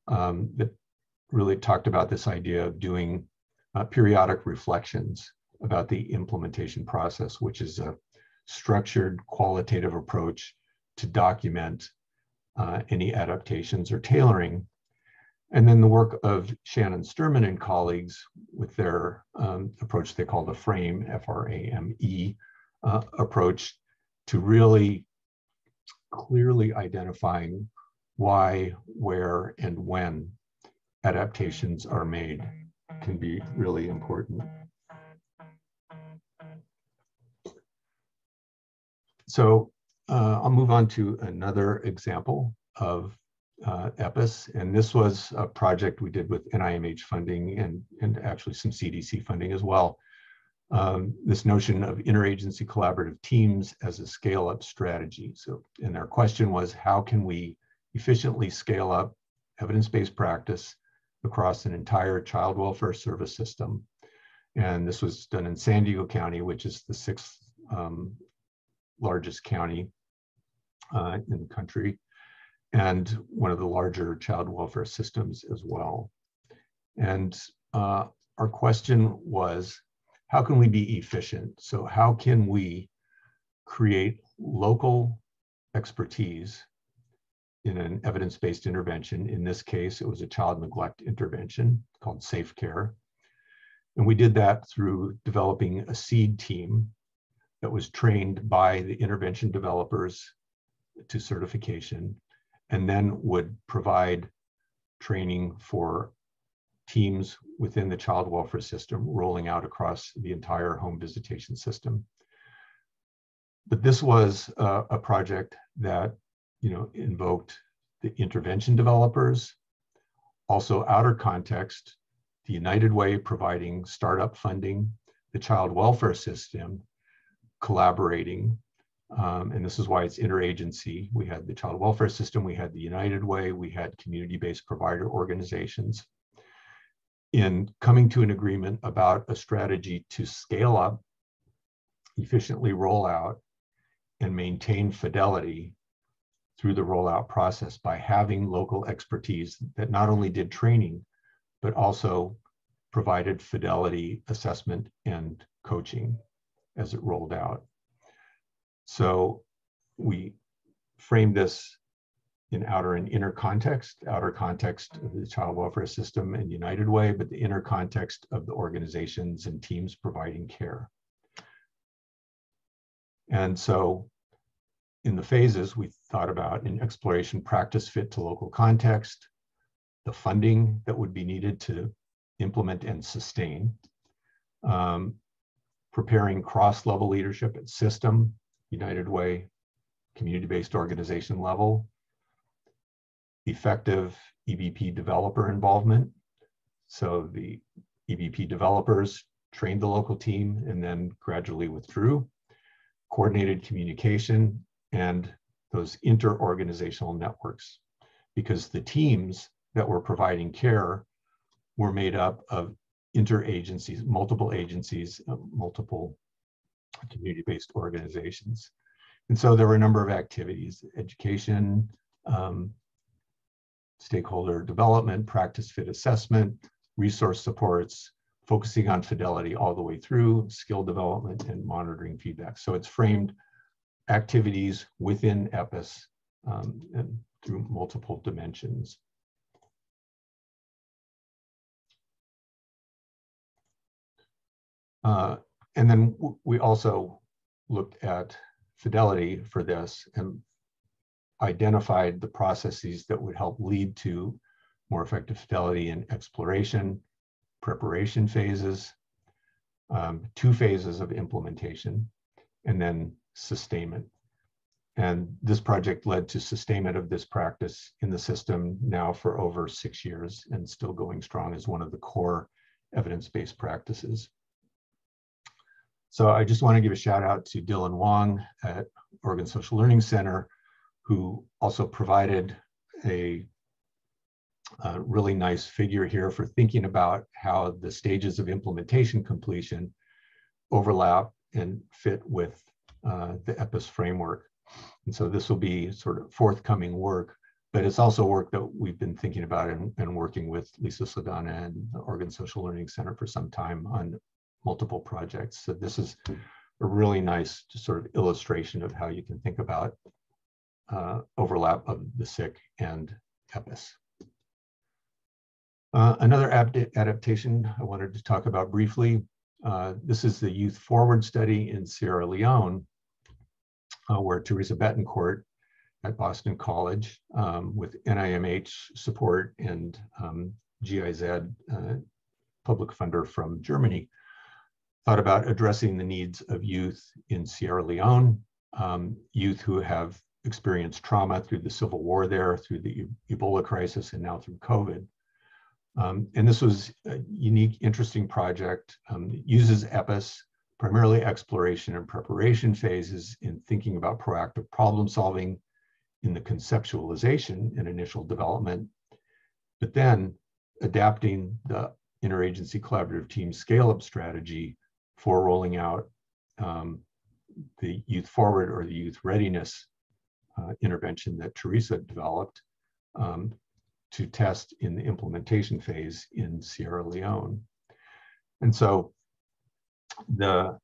um, that really talked about this idea of doing uh, periodic reflections about the implementation process, which is a structured qualitative approach to document uh, any adaptations or tailoring. And then the work of Shannon Stirman and colleagues with their um, approach they call the FRAME, F-R-A-M-E uh, approach to really clearly identifying why, where, and when adaptations are made can be really important. So uh, I'll move on to another example of uh, EPIS, and this was a project we did with NIMH funding and, and actually some CDC funding as well. Um, this notion of interagency collaborative teams as a scale-up strategy. So, and our question was, how can we efficiently scale up evidence-based practice across an entire child welfare service system? And this was done in San Diego County, which is the sixth um, largest county uh, in the country and one of the larger child welfare systems as well. And uh, our question was, how can we be efficient? So how can we create local expertise in an evidence-based intervention? In this case, it was a child neglect intervention called Safe Care. And we did that through developing a seed team that was trained by the intervention developers to certification and then would provide training for teams within the child welfare system rolling out across the entire home visitation system. But this was a, project that you know invoked the intervention developers, also outer context, the United Way providing startup funding, the child welfare system collaborating um, and this is why it's interagency. We had the child welfare system, we had the United Way, we had community-based provider organizations. In coming to an agreement about a strategy to scale up, efficiently roll out, and maintain fidelity through the rollout process by having local expertise that not only did training, but also provided fidelity assessment and coaching as it rolled out. So we frame this in outer and inner context, outer context of the child welfare system and United Way, but the inner context of the organizations and teams providing care. And so in the phases, we thought about in exploration practice fit to local context, the funding that would be needed to implement and sustain, um, preparing cross-level leadership at system, United Way community-based organization level, effective EBP developer involvement. So the EBP developers trained the local team and then gradually withdrew, coordinated communication, and those inter-organizational networks because the teams that were providing care were made up of inter-agencies, multiple agencies, uh, multiple community-based organizations. And so there were a number of activities, education, um, stakeholder development, practice fit assessment, resource supports, focusing on fidelity all the way through, skill development and monitoring feedback. So it's framed activities within EPIS um, and through multiple dimensions. Uh, and then we also looked at fidelity for this and identified the processes that would help lead to more effective fidelity in exploration, preparation phases, um, two phases of implementation, and then sustainment. And this project led to sustainment of this practice in the system now for over six years and still going strong as one of the core evidence-based practices. So I just want to give a shout out to Dylan Wong at Oregon Social Learning Center, who also provided a, a, really nice figure here for thinking about how the stages of implementation completion overlap and fit with uh, the EPIS framework. And so this will be sort of forthcoming work, but it's also work that we've been thinking about and, and working with Lisa Saldana and the Oregon Social Learning Center for some time on multiple projects. So this is a really nice sort of illustration of how you can think about uh, overlap of the SIC and EPIS. Uh, another adaptation I wanted to talk about briefly. Uh, this is the Youth Forward study in Sierra Leone, uh, where Theresa Betancourt at Boston College um, with NIMH support and um, GIZ uh, public funder from Germany thought about addressing the needs of youth in Sierra Leone, um, youth who have experienced trauma through the civil war there, through the Ebola crisis, and now through COVID. Um, and this was a unique, interesting project. Um, it uses EPIS, primarily exploration and preparation phases in thinking about proactive problem solving in the conceptualization and initial development, but then adapting the interagency collaborative team scale-up strategy for rolling out um, the youth forward or the youth readiness uh, intervention that Theresa developed um, to test in the implementation phase in Sierra Leone. And so the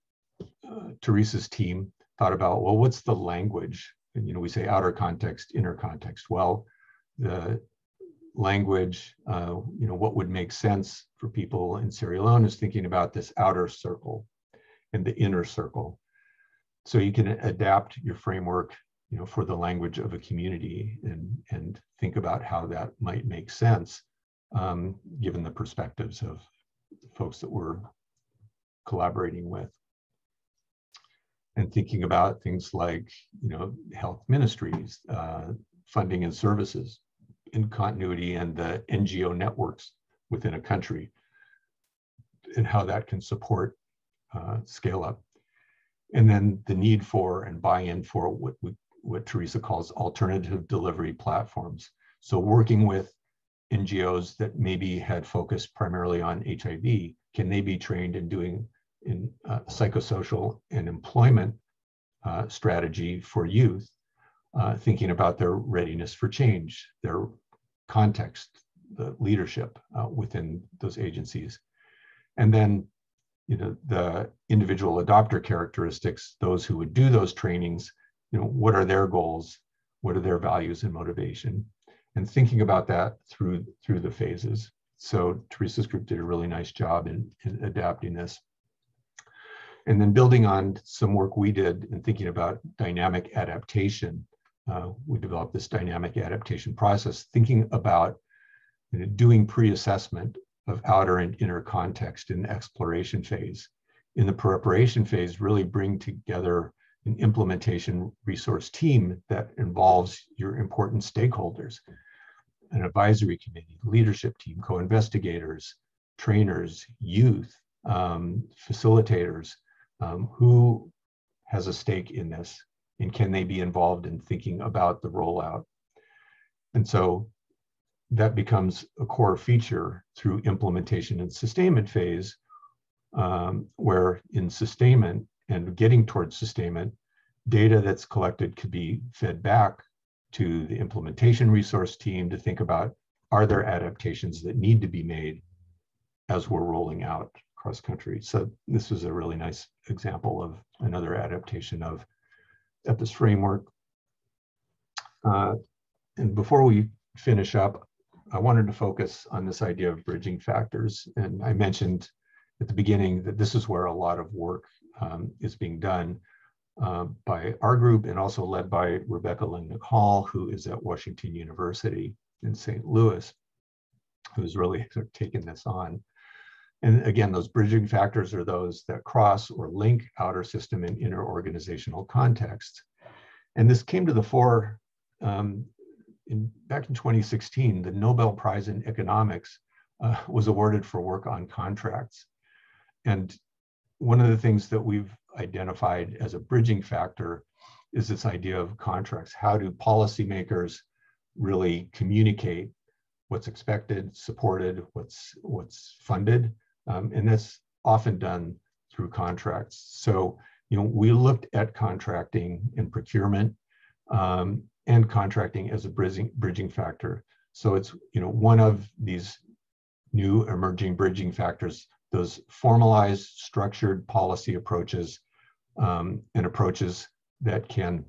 uh, Theresa's team thought about, well, what's the language? And, you know, we say outer context, inner context. Well, the language, uh, you know, what would make sense for people in Sierra Leone is thinking about this outer circle and the inner circle. So you can adapt your framework, you know, for the language of a community and, and think about how that might make sense um, given the perspectives of folks that we're collaborating with. And thinking about things like, you know, health ministries, uh, funding and services, in continuity and the NGO networks within a country and how that can support uh, scale up. And then the need for and buy-in for what, we, what Theresa calls alternative delivery platforms. So working with NGOs that maybe had focused primarily on HIV, can they be trained in doing in uh, psychosocial and employment uh, strategy for youth, uh, thinking about their readiness for change, their context, the leadership uh, within those agencies. And then you know, the individual adopter characteristics, those who would do those trainings, you know, what are their goals? What are their values and motivation? And thinking about that through, through the phases. So Theresa's group did a really nice job in, in adapting this. And then building on some work we did in thinking about dynamic adaptation, uh, we developed this dynamic adaptation process, thinking about you know, doing pre-assessment of outer and inner context in the exploration phase. In the preparation phase, really bring together an implementation resource team that involves your important stakeholders, an advisory committee, leadership team, co-investigators, trainers, youth, um, facilitators, um, who has a stake in this and can they be involved in thinking about the rollout? And so that becomes a core feature through implementation and sustainment phase, um, where in sustainment and getting towards sustainment, data that's collected could be fed back to the implementation resource team to think about, are there adaptations that need to be made as we're rolling out cross country? So this is a really nice example of another adaptation of EPIS framework. Uh, and before we finish up, I wanted to focus on this idea of bridging factors. And I mentioned at the beginning that this is where a lot of work um, is being done. uh, by our group and also led by Rebecca Lengnick-Hall, who is at Washington University in St. Louis, who's really taken this on. And again, those bridging factors are those that cross or link outer system and inner organizational contexts. And this came to the fore um, in, back in 2016, the Nobel Prize in Economics uh, was awarded for work on contracts. And one of the things that we've identified as a bridging factor is this idea of contracts. How do policymakers really communicate what's expected, supported, what's what's funded, um, and that's often done through contracts. So you know we looked at contracting and procurement um, and contracting as a bridging bridging factor. So it's you know one of these new emerging bridging factors, those formalized, structured policy approaches um, and approaches that can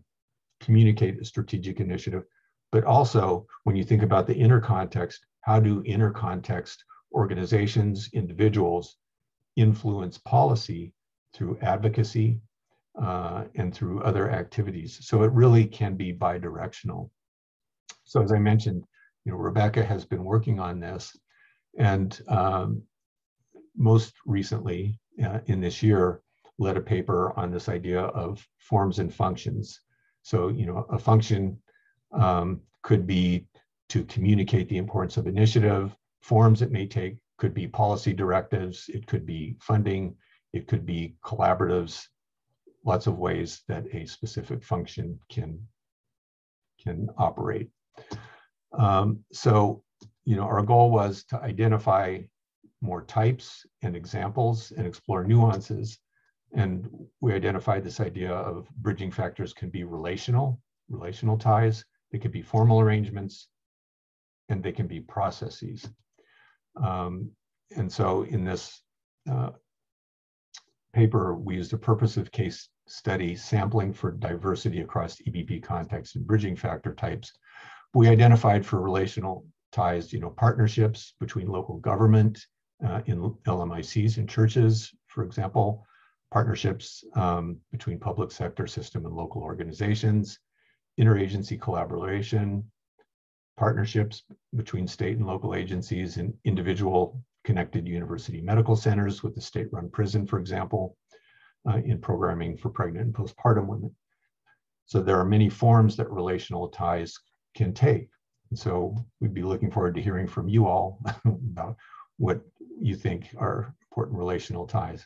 communicate a strategic initiative. But also, when you think about the inner context, how do inner context organizations, individuals influence policy through advocacy uh, and through other activities? So it really can be bidirectional. So as I mentioned, you know, Rebecca has been working on this and um, most recently uh, in this year led a paper on this idea of forms and functions. So, you know, a function um, could be to communicate the importance of initiative. Forms it may take could be policy directives, it could be funding, it could be collaboratives, lots of ways that a specific function can, can operate. Um, so, you know, our goal was to identify more types and examples and explore nuances and we identified this idea of bridging factors can be relational, relational ties. They could be formal arrangements, and they can be processes. Um, and so in this uh, paper, we used a purposive case study sampling for diversity across EBP contexts and bridging factor types. We identified for relational ties, you know, partnerships between local government uh, in LMICs and churches, for example, partnerships um, between public sector system and local organizations, interagency collaboration, partnerships between state and local agencies and individual connected university medical centers with the state-run prison, for example, uh, in programming for pregnant and postpartum women. So there are many forms that relational ties can take. And so we'd be looking forward to hearing from you all [laughs] about what you think are important relational ties.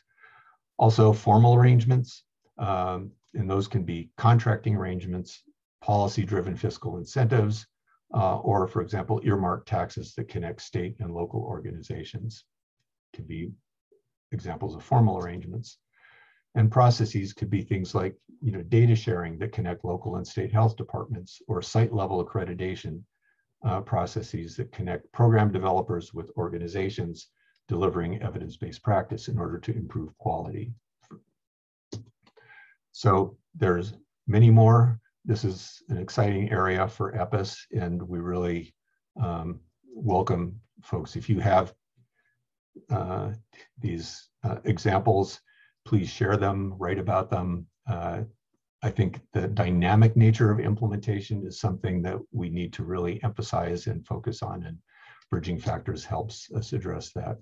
Also formal arrangements, um, and those can be contracting arrangements, policy-driven fiscal incentives, uh, or for example, earmark taxes that connect state and local organizations. Could be examples of formal arrangements. And processes could be things like you know, data sharing that connect local and state health departments or site level accreditation uh, processes that connect program developers with organizations delivering evidence-based practice in order to improve quality. So there's many more. This is an exciting area for EPIS and we really um, welcome folks. If you have uh, these uh, examples, please share them, write about them. Uh, I think the dynamic nature of implementation is something that we need to really emphasize and focus on and bridging factors helps us address that.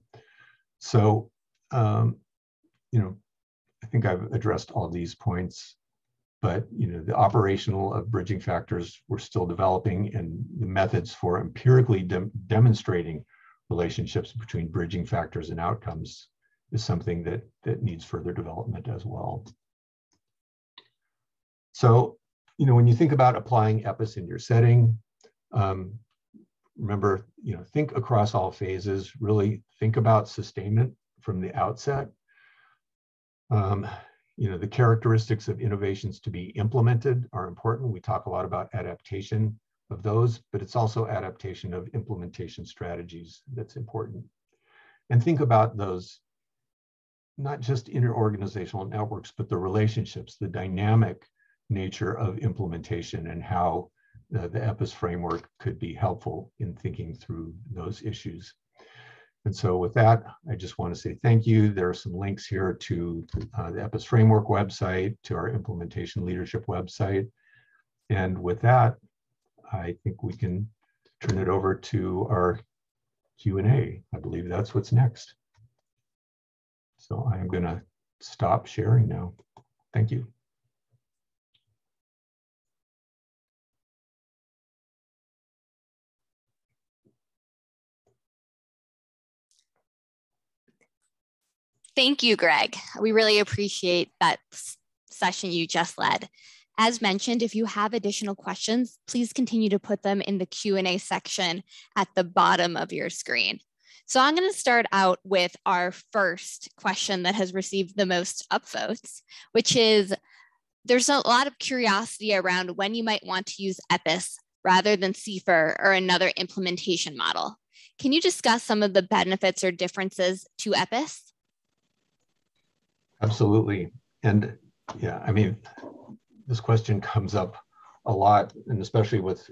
So, um, you know, I think I've addressed all these points, but you know, the operational of bridging factors we're still developing and the methods for empirically de demonstrating relationships between bridging factors and outcomes is something that, that needs further development as well. So, you know, when you think about applying EPIS in your setting, um, remember, you know, think across all phases, really think about sustainment from the outset. Um, you know, the characteristics of innovations to be implemented are important. We talk a lot about adaptation of those, but it's also adaptation of implementation strategies that's important. And think about those, not just interorganizational networks, but the relationships, the dynamic nature of implementation and how the, the EPIS framework could be helpful in thinking through those issues. And so with that, I just want to say thank you. There are some links here to uh, the EPIS framework website, to our implementation leadership website. And with that, I think we can turn it over to our Q&A. I believe that's what's next. So I'm going to stop sharing now. Thank you. Thank you, Greg. We really appreciate that session you just led. As mentioned, if you have additional questions, please continue to put them in the Q&A section at the bottom of your screen. So I'm going to start out with our first question that has received the most upvotes, which is there's a lot of curiosity around when you might want to use EPIS rather than CFIR or another implementation model. Can you discuss some of the benefits or differences to EPIS? Absolutely. And yeah, I mean, this question comes up a lot, and especially with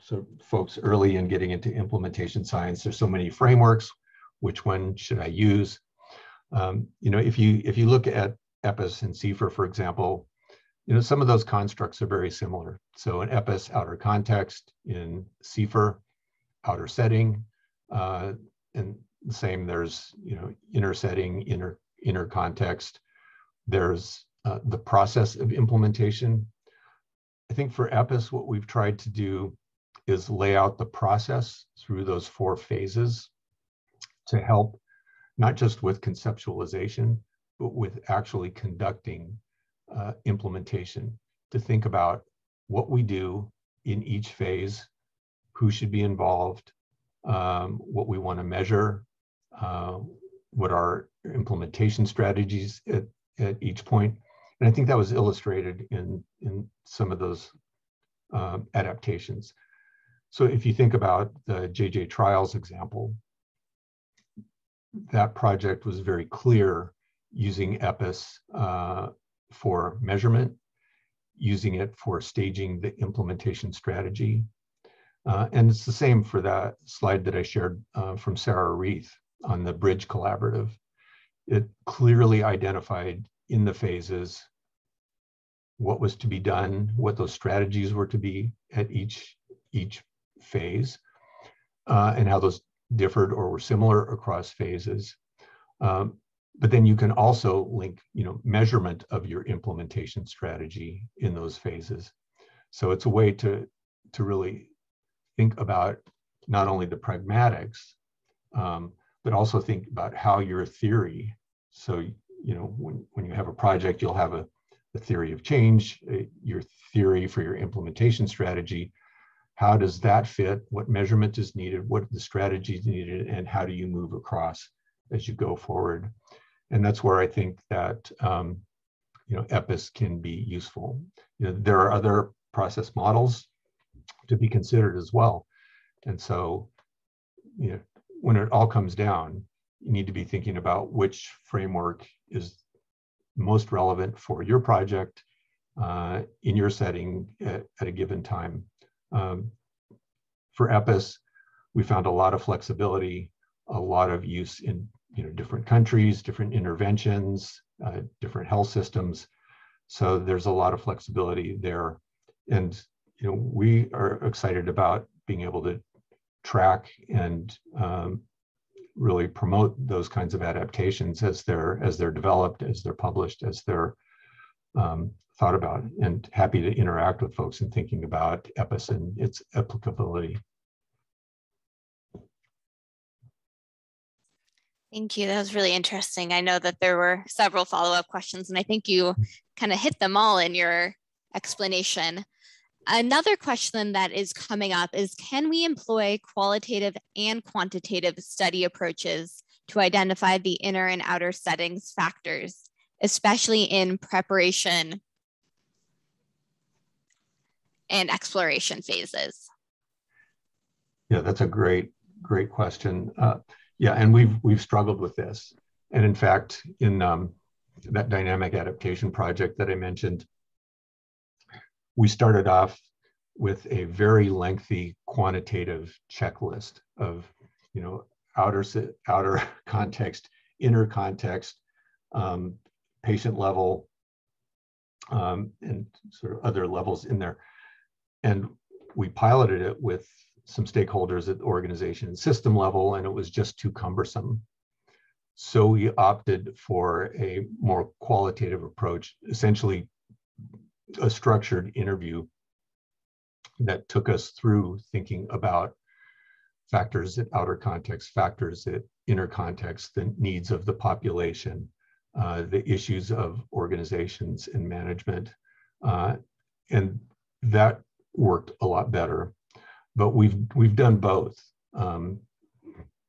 so folks early in getting into implementation science. There's so many frameworks. Which one should I use? Um, you know, if you if you look at EPIS and CFIR, for example, you know, some of those constructs are very similar. So in EPIS, outer context, in CFIR, outer setting, uh, and the same, there's, you know, inner setting, inner inner context. There's uh, the process of implementation. I think for EPIS, what we've tried to do is lay out the process through those four phases to help not just with conceptualization, but with actually conducting uh, implementation to think about what we do in each phase, who should be involved, um, what we want to measure, uh, what our implementation strategies at, at each point. And I think that was illustrated in, in some of those um, adaptations. So if you think about the JJ Trials example, that project was very clear using EPIS uh, for measurement, using it for staging the implementation strategy. Uh, and it's the same for that slide that I shared uh, from Sarah Rieth on the Bridge Collaborative. It clearly identified in the phases what was to be done, what those strategies were to be at each, each phase, uh, and how those differed or were similar across phases. Um, but then you can also link, you know, measurement of your implementation strategy in those phases. So it's a way to, to really think about not only the pragmatics, um, but also think about how your theory. So, you know, when, when you have a project, you'll have a, a theory of change, uh, your theory for your implementation strategy. How does that fit? What measurement is needed? What the strategies needed? And how do you move across as you go forward? And that's where I think that um, you know EPIS can be useful. You know, there are other process models to be considered as well. And so, you know, when it all comes down, you need to be thinking about which framework is most relevant for your project uh, in your setting at, at a given time. Um, for EPIS, we found a lot of flexibility, a lot of use in you know, different countries, different interventions, uh, different health systems. So there's a lot of flexibility there. And you know, we are excited about being able to track and um, really promote those kinds of adaptations as they're as they're developed, as they're published, as they're um, thought about, and happy to interact with folks in thinking about EPIS and its applicability. Thank you. That was really interesting. I know that there were several follow-up questions, and I think you kind of hit them all in your explanation. Another question that is coming up is, can we employ qualitative and quantitative study approaches to identify the inner and outer settings factors, especially in preparation and exploration phases? Yeah, that's a great, great question. Uh, yeah, and we've we've struggled with this, and in fact, in um, that dynamic adaptation project that I mentioned, we started off with a very lengthy quantitative checklist of, you know, outer, outer [laughs] context, inner context, um, patient level, um, and sort of other levels in there. And we piloted it with some stakeholders at the organization and system level, and it was just too cumbersome. So we opted for a more qualitative approach, essentially a structured interview that took us through thinking about factors at outer context, factors at inner context, the needs of the population, uh, the issues of organizations and management. Uh, and that worked a lot better. But we've we've done both. Um,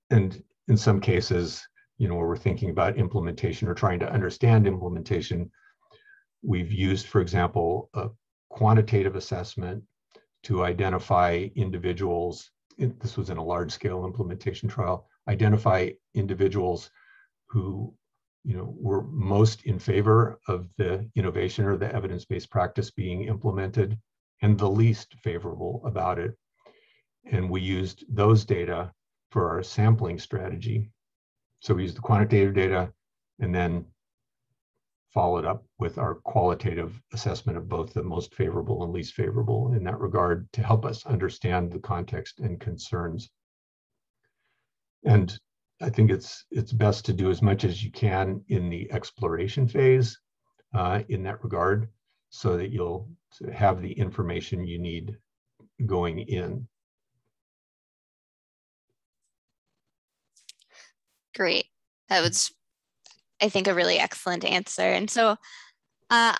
and in some cases, you know, where we're thinking about implementation or trying to understand implementation, we've used, for example, a quantitative assessment to identify individuals. This was in a large scale implementation trial, identify individuals who you know, were most in favor of the innovation or the evidence-based practice being implemented and the least favorable about it. And we used those data for our sampling strategy. So we used the quantitative data and then followed up with our qualitative assessment of both the most favorable and least favorable in that regard to help us understand the context and concerns. And I think it's it's best to do as much as you can in the exploration phase uh, in that regard, so that you'll have the information you need going in. Great. That was, I think, a really excellent answer. And so, uh,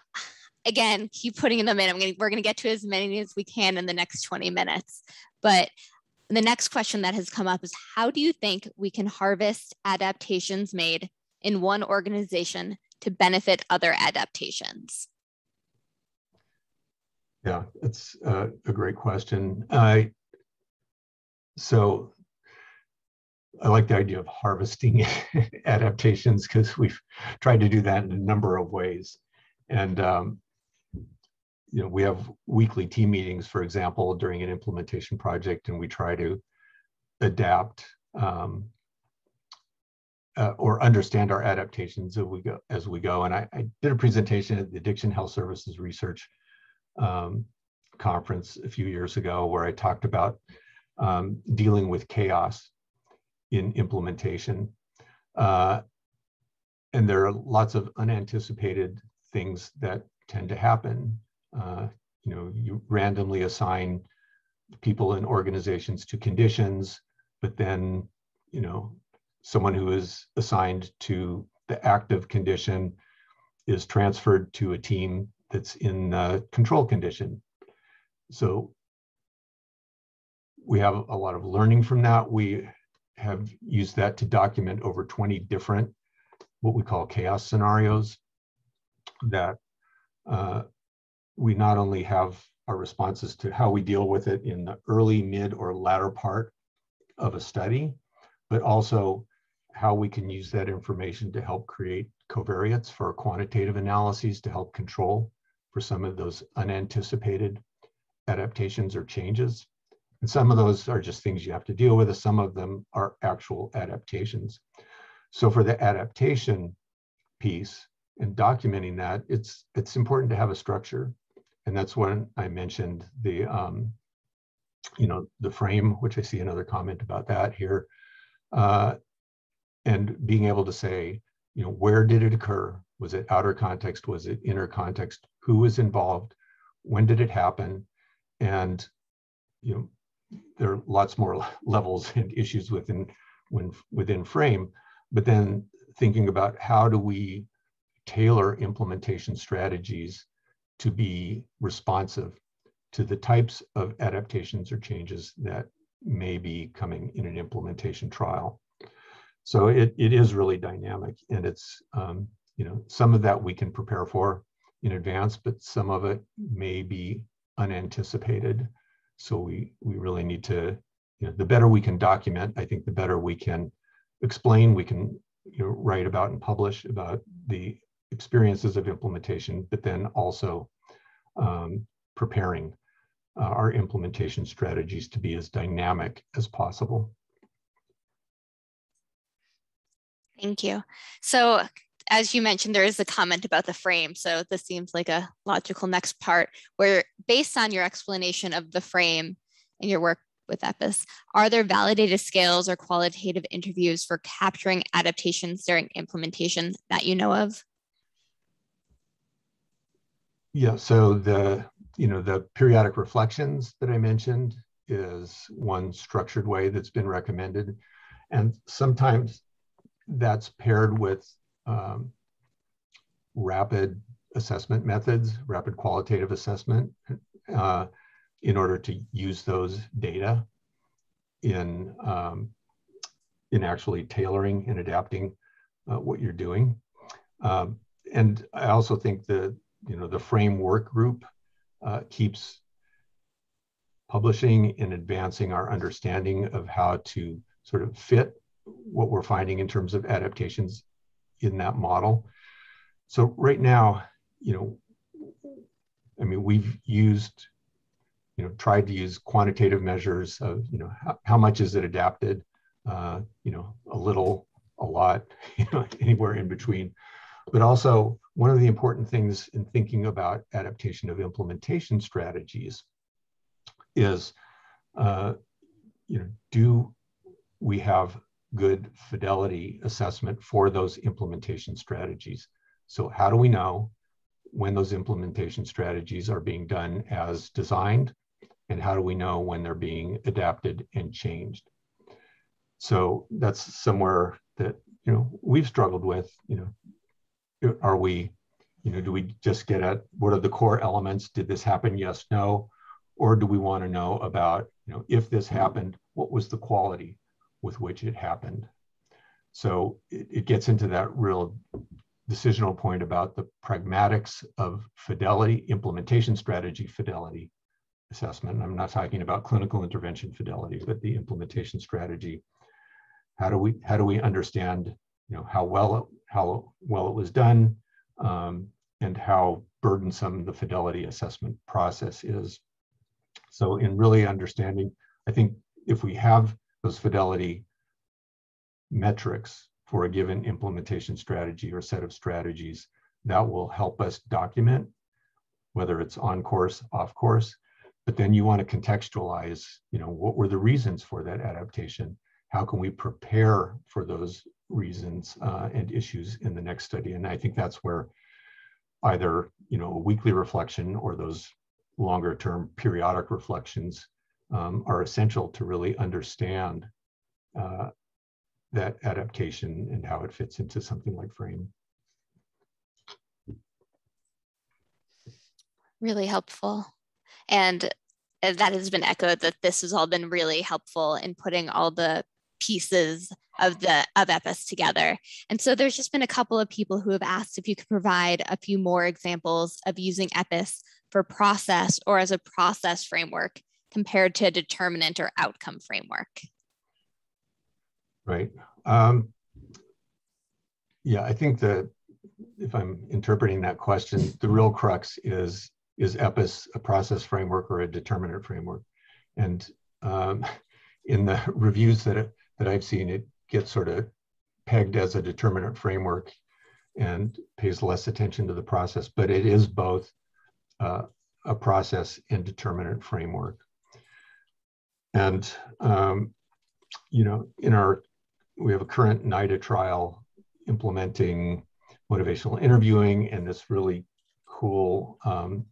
again, keep putting them in. I'm gonna, we're going to get to as many as we can in the next 20 minutes. But the next question that has come up is how do you think we can harvest adaptations made in one organization to benefit other adaptations? Yeah, it's uh, a great question. Uh, so I like the idea of harvesting [laughs] adaptations because we've tried to do that in a number of ways. And um, you know, we have weekly team meetings, for example, during an implementation project, and we try to adapt um, uh, or understand our adaptations as we go. As we go, and I, I, did a presentation at the Addiction Health Services Research um, Conference a few years ago, where I talked about um, dealing with chaos in implementation. Uh, and there are lots of unanticipated things that tend to happen uh, you know, you randomly assign people and organizations to conditions, but then, you know, someone who is assigned to the active condition is transferred to a team that's in the control condition. So we have a lot of learning from that. We have used that to document over 20 different, what we call chaos scenarios that uh, we not only have our responses to how we deal with it in the early, mid, or latter part of a study, but also how we can use that information to help create covariates for quantitative analyses to help control for some of those unanticipated adaptations or changes. And some of those are just things you have to deal with, some of them are actual adaptations. So for the adaptation piece and documenting that, it's, it's important to have a structure and that's when I mentioned the, um, you know, the frame, which I see another comment about that here, uh, and being able to say, you know, where did it occur? Was it outer context? Was it inner context? Who was involved? When did it happen? And, you know, there are lots more [laughs] levels and issues within when within frame, but then thinking about how do we tailor implementation strategies to be responsive to the types of adaptations or changes that may be coming in an implementation trial. So it, it is really dynamic and it's, um, you know, some of that we can prepare for in advance, but some of it may be unanticipated. So we, we really need to, you know, the better we can document, I think the better we can explain, we can you know, write about and publish about the experiences of implementation, but then also um, preparing uh, our implementation strategies to be as dynamic as possible. Thank you. So as you mentioned, there is a comment about the frame. So this seems like a logical next part where based on your explanation of the frame and your work with EPIS, are there validated scales or qualitative interviews for capturing adaptations during implementation that you know of? Yeah, so the, you know, the periodic reflections that I mentioned is one structured way that's been recommended. And sometimes that's paired with um, rapid assessment methods, rapid qualitative assessment, uh, in order to use those data in um, in actually tailoring and adapting uh, what you're doing. Um, and I also think the you know the framework group uh, keeps publishing and advancing our understanding of how to sort of fit what we're finding in terms of adaptations in that model. So right now, you know, I mean, we've used, you know, tried to use quantitative measures of, you know, how, how much is it adapted, uh, you know, a little, a lot, [laughs] you know, anywhere in between. But also, one of the important things in thinking about adaptation of implementation strategies is, uh, you know, do we have good fidelity assessment for those implementation strategies. So how do we know when those implementation strategies are being done as designed? And how do we know when they're being adapted and changed? So that's somewhere that, you know, we've struggled with, you know, are we, you know, do we just get at what are the core elements? Did this happen? Yes, no. Or do we want to know about, you know, if this happened, what was the quality? With which it happened. So it, it gets into that real decisional point about the pragmatics of fidelity, implementation strategy fidelity assessment. I'm not talking about clinical intervention fidelity, but the implementation strategy. How do we how do we understand you know how well it, how well it was done um, and how burdensome the fidelity assessment process is. So in really understanding, I think if we have those fidelity metrics for a given implementation strategy or set of strategies that will help us document whether it's on course off course. But then you want to contextualize you know what were the reasons for that adaptation? How can we prepare for those reasons uh, and issues in the next study? And i think that's where either you know a weekly reflection or those longer term periodic reflections um, are essential to really understand uh, that adaptation and how it fits into something like frame. Really helpful. And that has been echoed that this has all been really helpful in putting all the pieces of the of EPIS together. And so there's just been a couple of people who have asked if you could provide a few more examples of using EPIS for process or as a process framework compared to a determinant or outcome framework? Right. Um, yeah, I think that if I'm interpreting that question, the real crux is is EPIS a process framework or a determinant framework? And um, in the reviews that that I've seen, it gets sort of pegged as a determinant framework and pays less attention to the process, but it is both uh, a process and determinant framework. And, um, you know, in our, we have a current NIDA trial implementing motivational interviewing and this really cool um,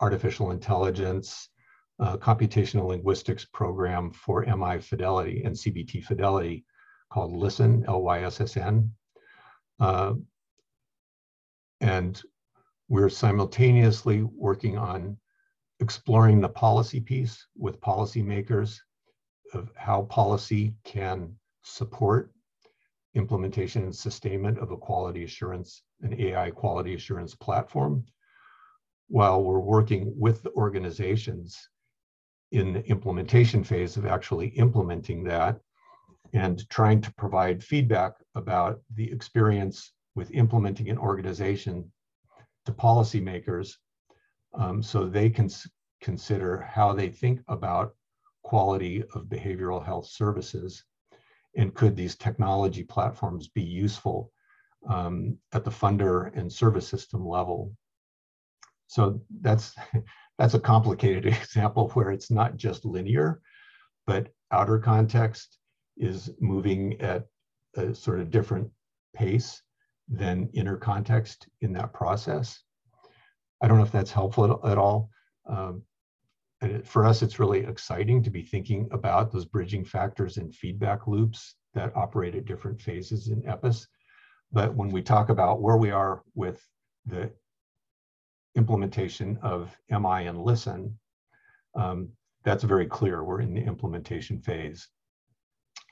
artificial intelligence uh, computational linguistics program for MI fidelity and CBT fidelity called Lyssn, L-Y-S-S-N. Uh, and we're simultaneously working on exploring the policy piece with policymakers of how policy can support implementation and sustainment of a quality assurance, an AI quality assurance platform, while we're working with the organizations in the implementation phase of actually implementing that and trying to provide feedback about the experience with implementing an organization to policymakers um, so they can consider how they think about quality of behavioral health services And could these technology platforms be useful um, at the funder and service system level? So that's, [laughs] that's a complicated [laughs] example where it's not just linear, but outer context is moving at a sort of different pace than inner context in that process. I don't know if that's helpful at, at all. Um, and for us, it's really exciting to be thinking about those bridging factors and feedback loops that operate at different phases in EPIS. But when we talk about where we are with the implementation of MI and Lyssn, um, that's very clear. We're in the implementation phase.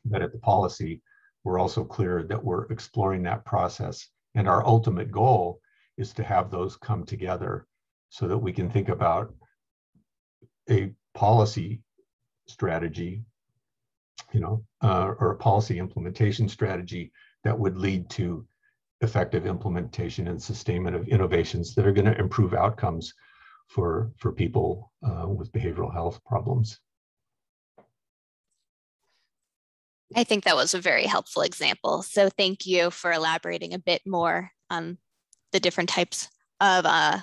But at the policy, we're also clear that we're exploring that process. And our ultimate goal is to have those come together so that we can think about a policy strategy, you know, uh, or a policy implementation strategy that would lead to effective implementation and sustainment of innovations that are going to improve outcomes for, for people uh, with behavioral health problems. I think that was a very helpful example. So thank you for elaborating a bit more on the different types of uh,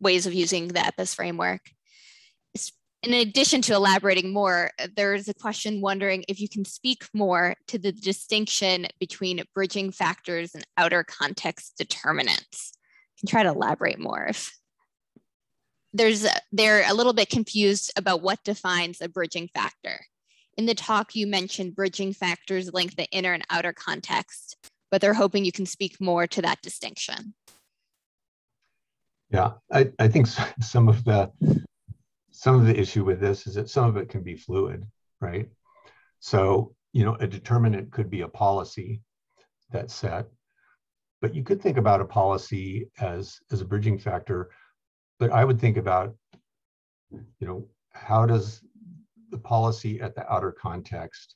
ways of using the EPIS framework. In addition to elaborating more, there's a question wondering if you can speak more to the distinction between bridging factors and outer context determinants. You can try to elaborate more if there's they're a little bit confused about what defines a bridging factor. In the talk, you mentioned bridging factors link the inner and outer context, but they're hoping you can speak more to that distinction. Yeah, I, I think [laughs] some of the some of the issue with this is that some of it can be fluid, right? So, you know, a determinant could be a policy that's set, but you could think about a policy as, as a bridging factor. But I would think about, you know, how does the policy at the outer context,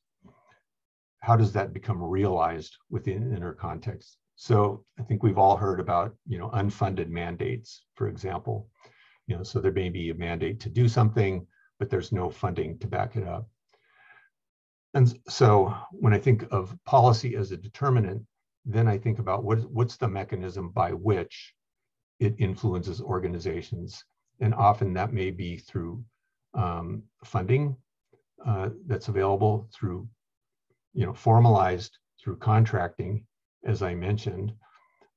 how does that become realized within inner context? So I think we've all heard about, you know, unfunded mandates, for example. You know, so there may be a mandate to do something, but there's no funding to back it up. And so when I think of policy as a determinant, then I think about what, what's the mechanism by which it influences organizations. And often that may be through um, funding uh, that's available through, you know, formalized through contracting, as I mentioned,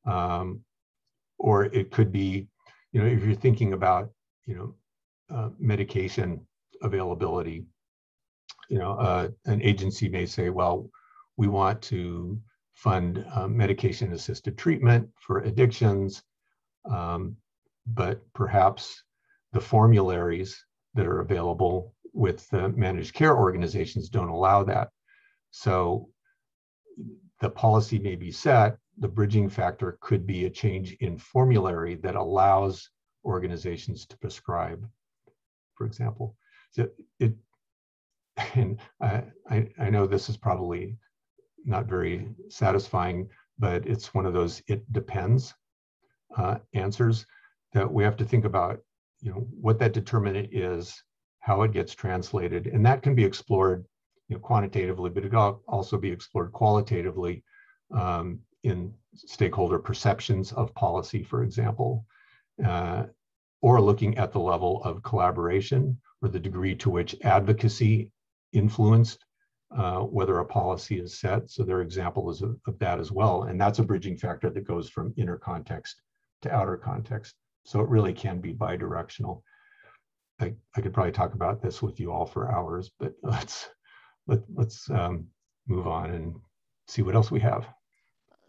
um, or it could be, you know, if you're thinking about, you know, uh, medication availability, you know, uh, an agency may say, well, we want to fund uh, medication assisted treatment for addictions, um, but perhaps the formularies that are available with the managed care organizations don't allow that. So the policy may be set, the bridging factor could be a change in formulary that allows organizations to prescribe, for example. So it, [laughs] and I, I, know this is probably not very satisfying, but it's one of those it depends uh, answers that we have to think about, you know, what that determinant is, how it gets translated, and that can be explored you know, quantitatively, but it can also be explored qualitatively um, in stakeholder perceptions of policy, for example, uh, or looking at the level of collaboration or the degree to which advocacy influenced uh, whether a policy is set. So there are examples of, of, that as well. And that's a bridging factor that goes from inner context to outer context. So it really can be bidirectional. I, I could probably talk about this with you all for hours, but [laughs] let's let, let's um, move on and see what else we have.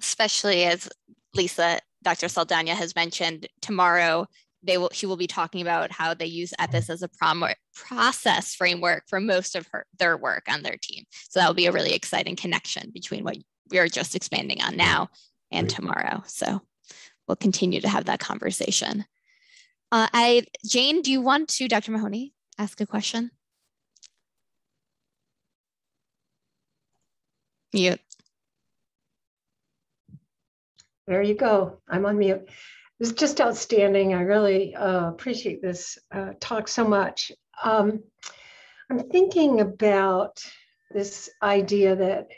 Especially as Lisa, Dr. Saldana has mentioned, tomorrow they will she will be talking about how they use EPIS as a prom- process framework for most of her their work on their team. So that will be a really exciting connection between what we are just expanding on now and Great. tomorrow. So we'll continue to have that conversation. Uh, I Jane, do you want to, Dr. Mahoney, ask a question? Mute. There you go. I'm on mute. It's just outstanding. I really uh, appreciate this uh, talk so much. Um, I'm thinking about this idea that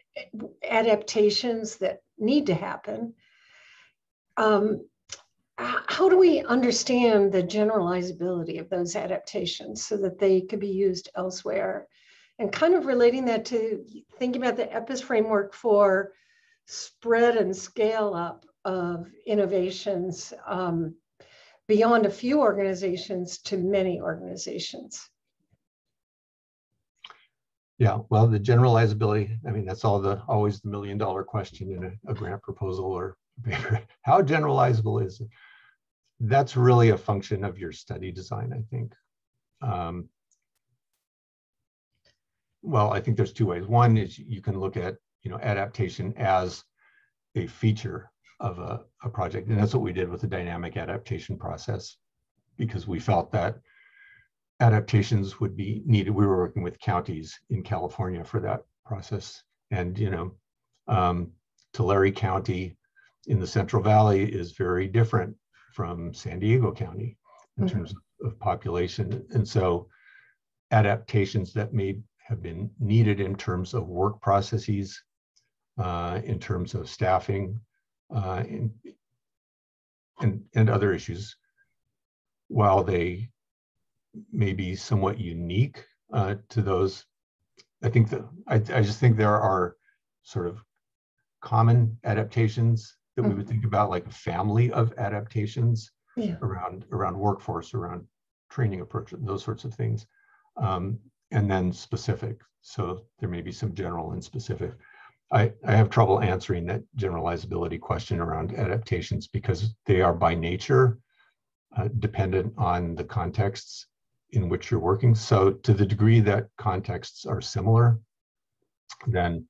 adaptations that need to happen. Um, how do we understand the generalizability of those adaptations so that they could be used elsewhere? And kind of relating that to thinking about the EPIS framework for spread and scale up of innovations um, beyond a few organizations to many organizations. Yeah, well, the generalizability, I mean, that's all the always the million dollar question in a, a grant proposal or paper. [laughs] How generalizable is it? That's really a function of your study design, I think. Um, well, I think there's two ways. One is you can look at, you know, adaptation as a feature of a, a project. And that's what we did with the dynamic adaptation process because we felt that adaptations would be needed. We were working with counties in California for that process. And, you know, um, Tulare County in the Central Valley is very different from San Diego County in mm -hmm. terms of population. And so adaptations that may have been needed in terms of work processes, uh, in terms of staffing, uh, in, and, and other issues, while they may be somewhat unique uh, to those. I think that I, I just think there are sort of common adaptations that we would mm-hmm. think about, like a family of adaptations yeah. around around workforce, around training approach, those sorts of things, um, and then specific. So there may be some general and specific. I, I have trouble answering that generalizability question around adaptations because they are by nature uh, dependent on the contexts in which you're working. So to the degree that contexts are similar, then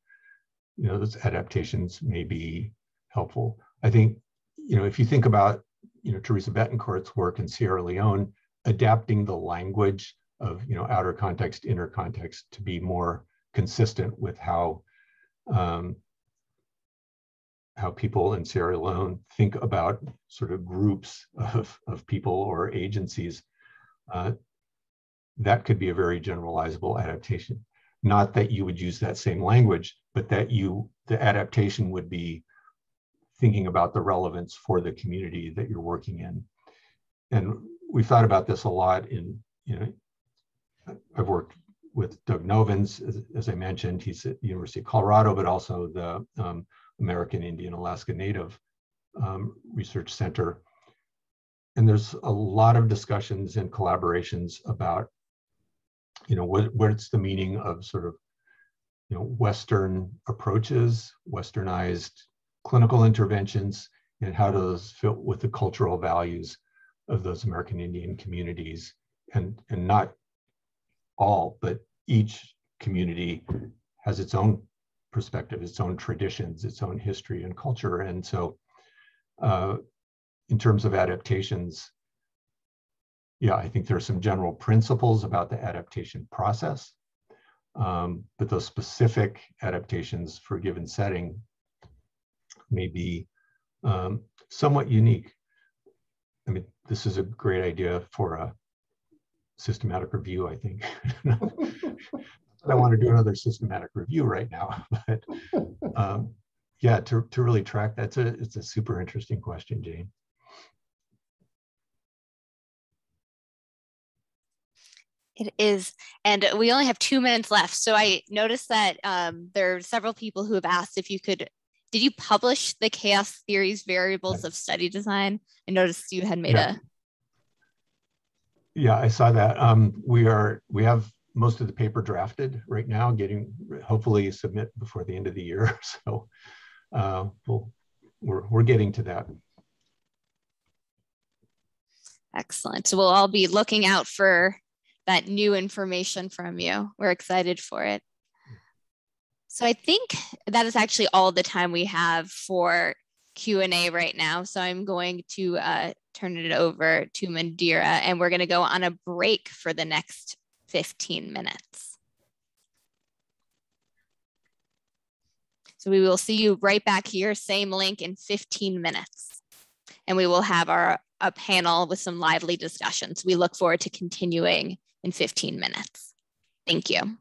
you know those adaptations may be helpful. I think you know if you think about you know Theresa Betancourt's work in Sierra Leone, adapting the language of you know outer context, inner context to be more consistent with how um, how people in Sierra Leone think about sort of groups of, of people or agencies uh, that could be a very generalizable adaptation. Not that you would use that same language, but that you, the adaptation would be thinking about the relevance for the community that you're working in. And we thought about this a lot in, you know, I've worked with Doug Novins, as, as I mentioned, he's at the University of Colorado, but also the um, American Indian Alaska Native um, Research Center. And there's a lot of discussions and collaborations about you know, what, what's the meaning of sort of, you know, Western approaches, Westernized clinical interventions, and how those fit with the cultural values of those American Indian communities? And, and not all, but each community has its own perspective, its own traditions, its own history and culture. And so uh, in terms of adaptations, yeah, I think there are some general principles about the adaptation process, um, but those specific adaptations for a given setting may be um, somewhat unique. I mean, this is a great idea for a systematic review, I think. [laughs] I want to do another systematic review right now, [laughs] but um, yeah, to, to really track that's a it's a super interesting question, Jane. It is. And we only have two minutes left. So I noticed that um, there are several people who have asked if you could, did you publish the chaos theories variables of study design? I noticed you had made yeah. a. Yeah, I saw that. Um, we are, we have most of the paper drafted right now, getting, hopefully submit before the end of the year. [laughs] So uh, we'll, we're, we're getting to that. Excellent. So we'll all be looking out for that new information from you. We're excited for it. So I think that is actually all the time we have for Q&A right now. So I'm going to uh, turn it over to Mandira and we're going to go on a break for the next 15 minutes. So we will see you right back here, same link in 15 minutes. And we will have our a panel with some lively discussions. We look forward to continuing in 15 minutes. Thank you.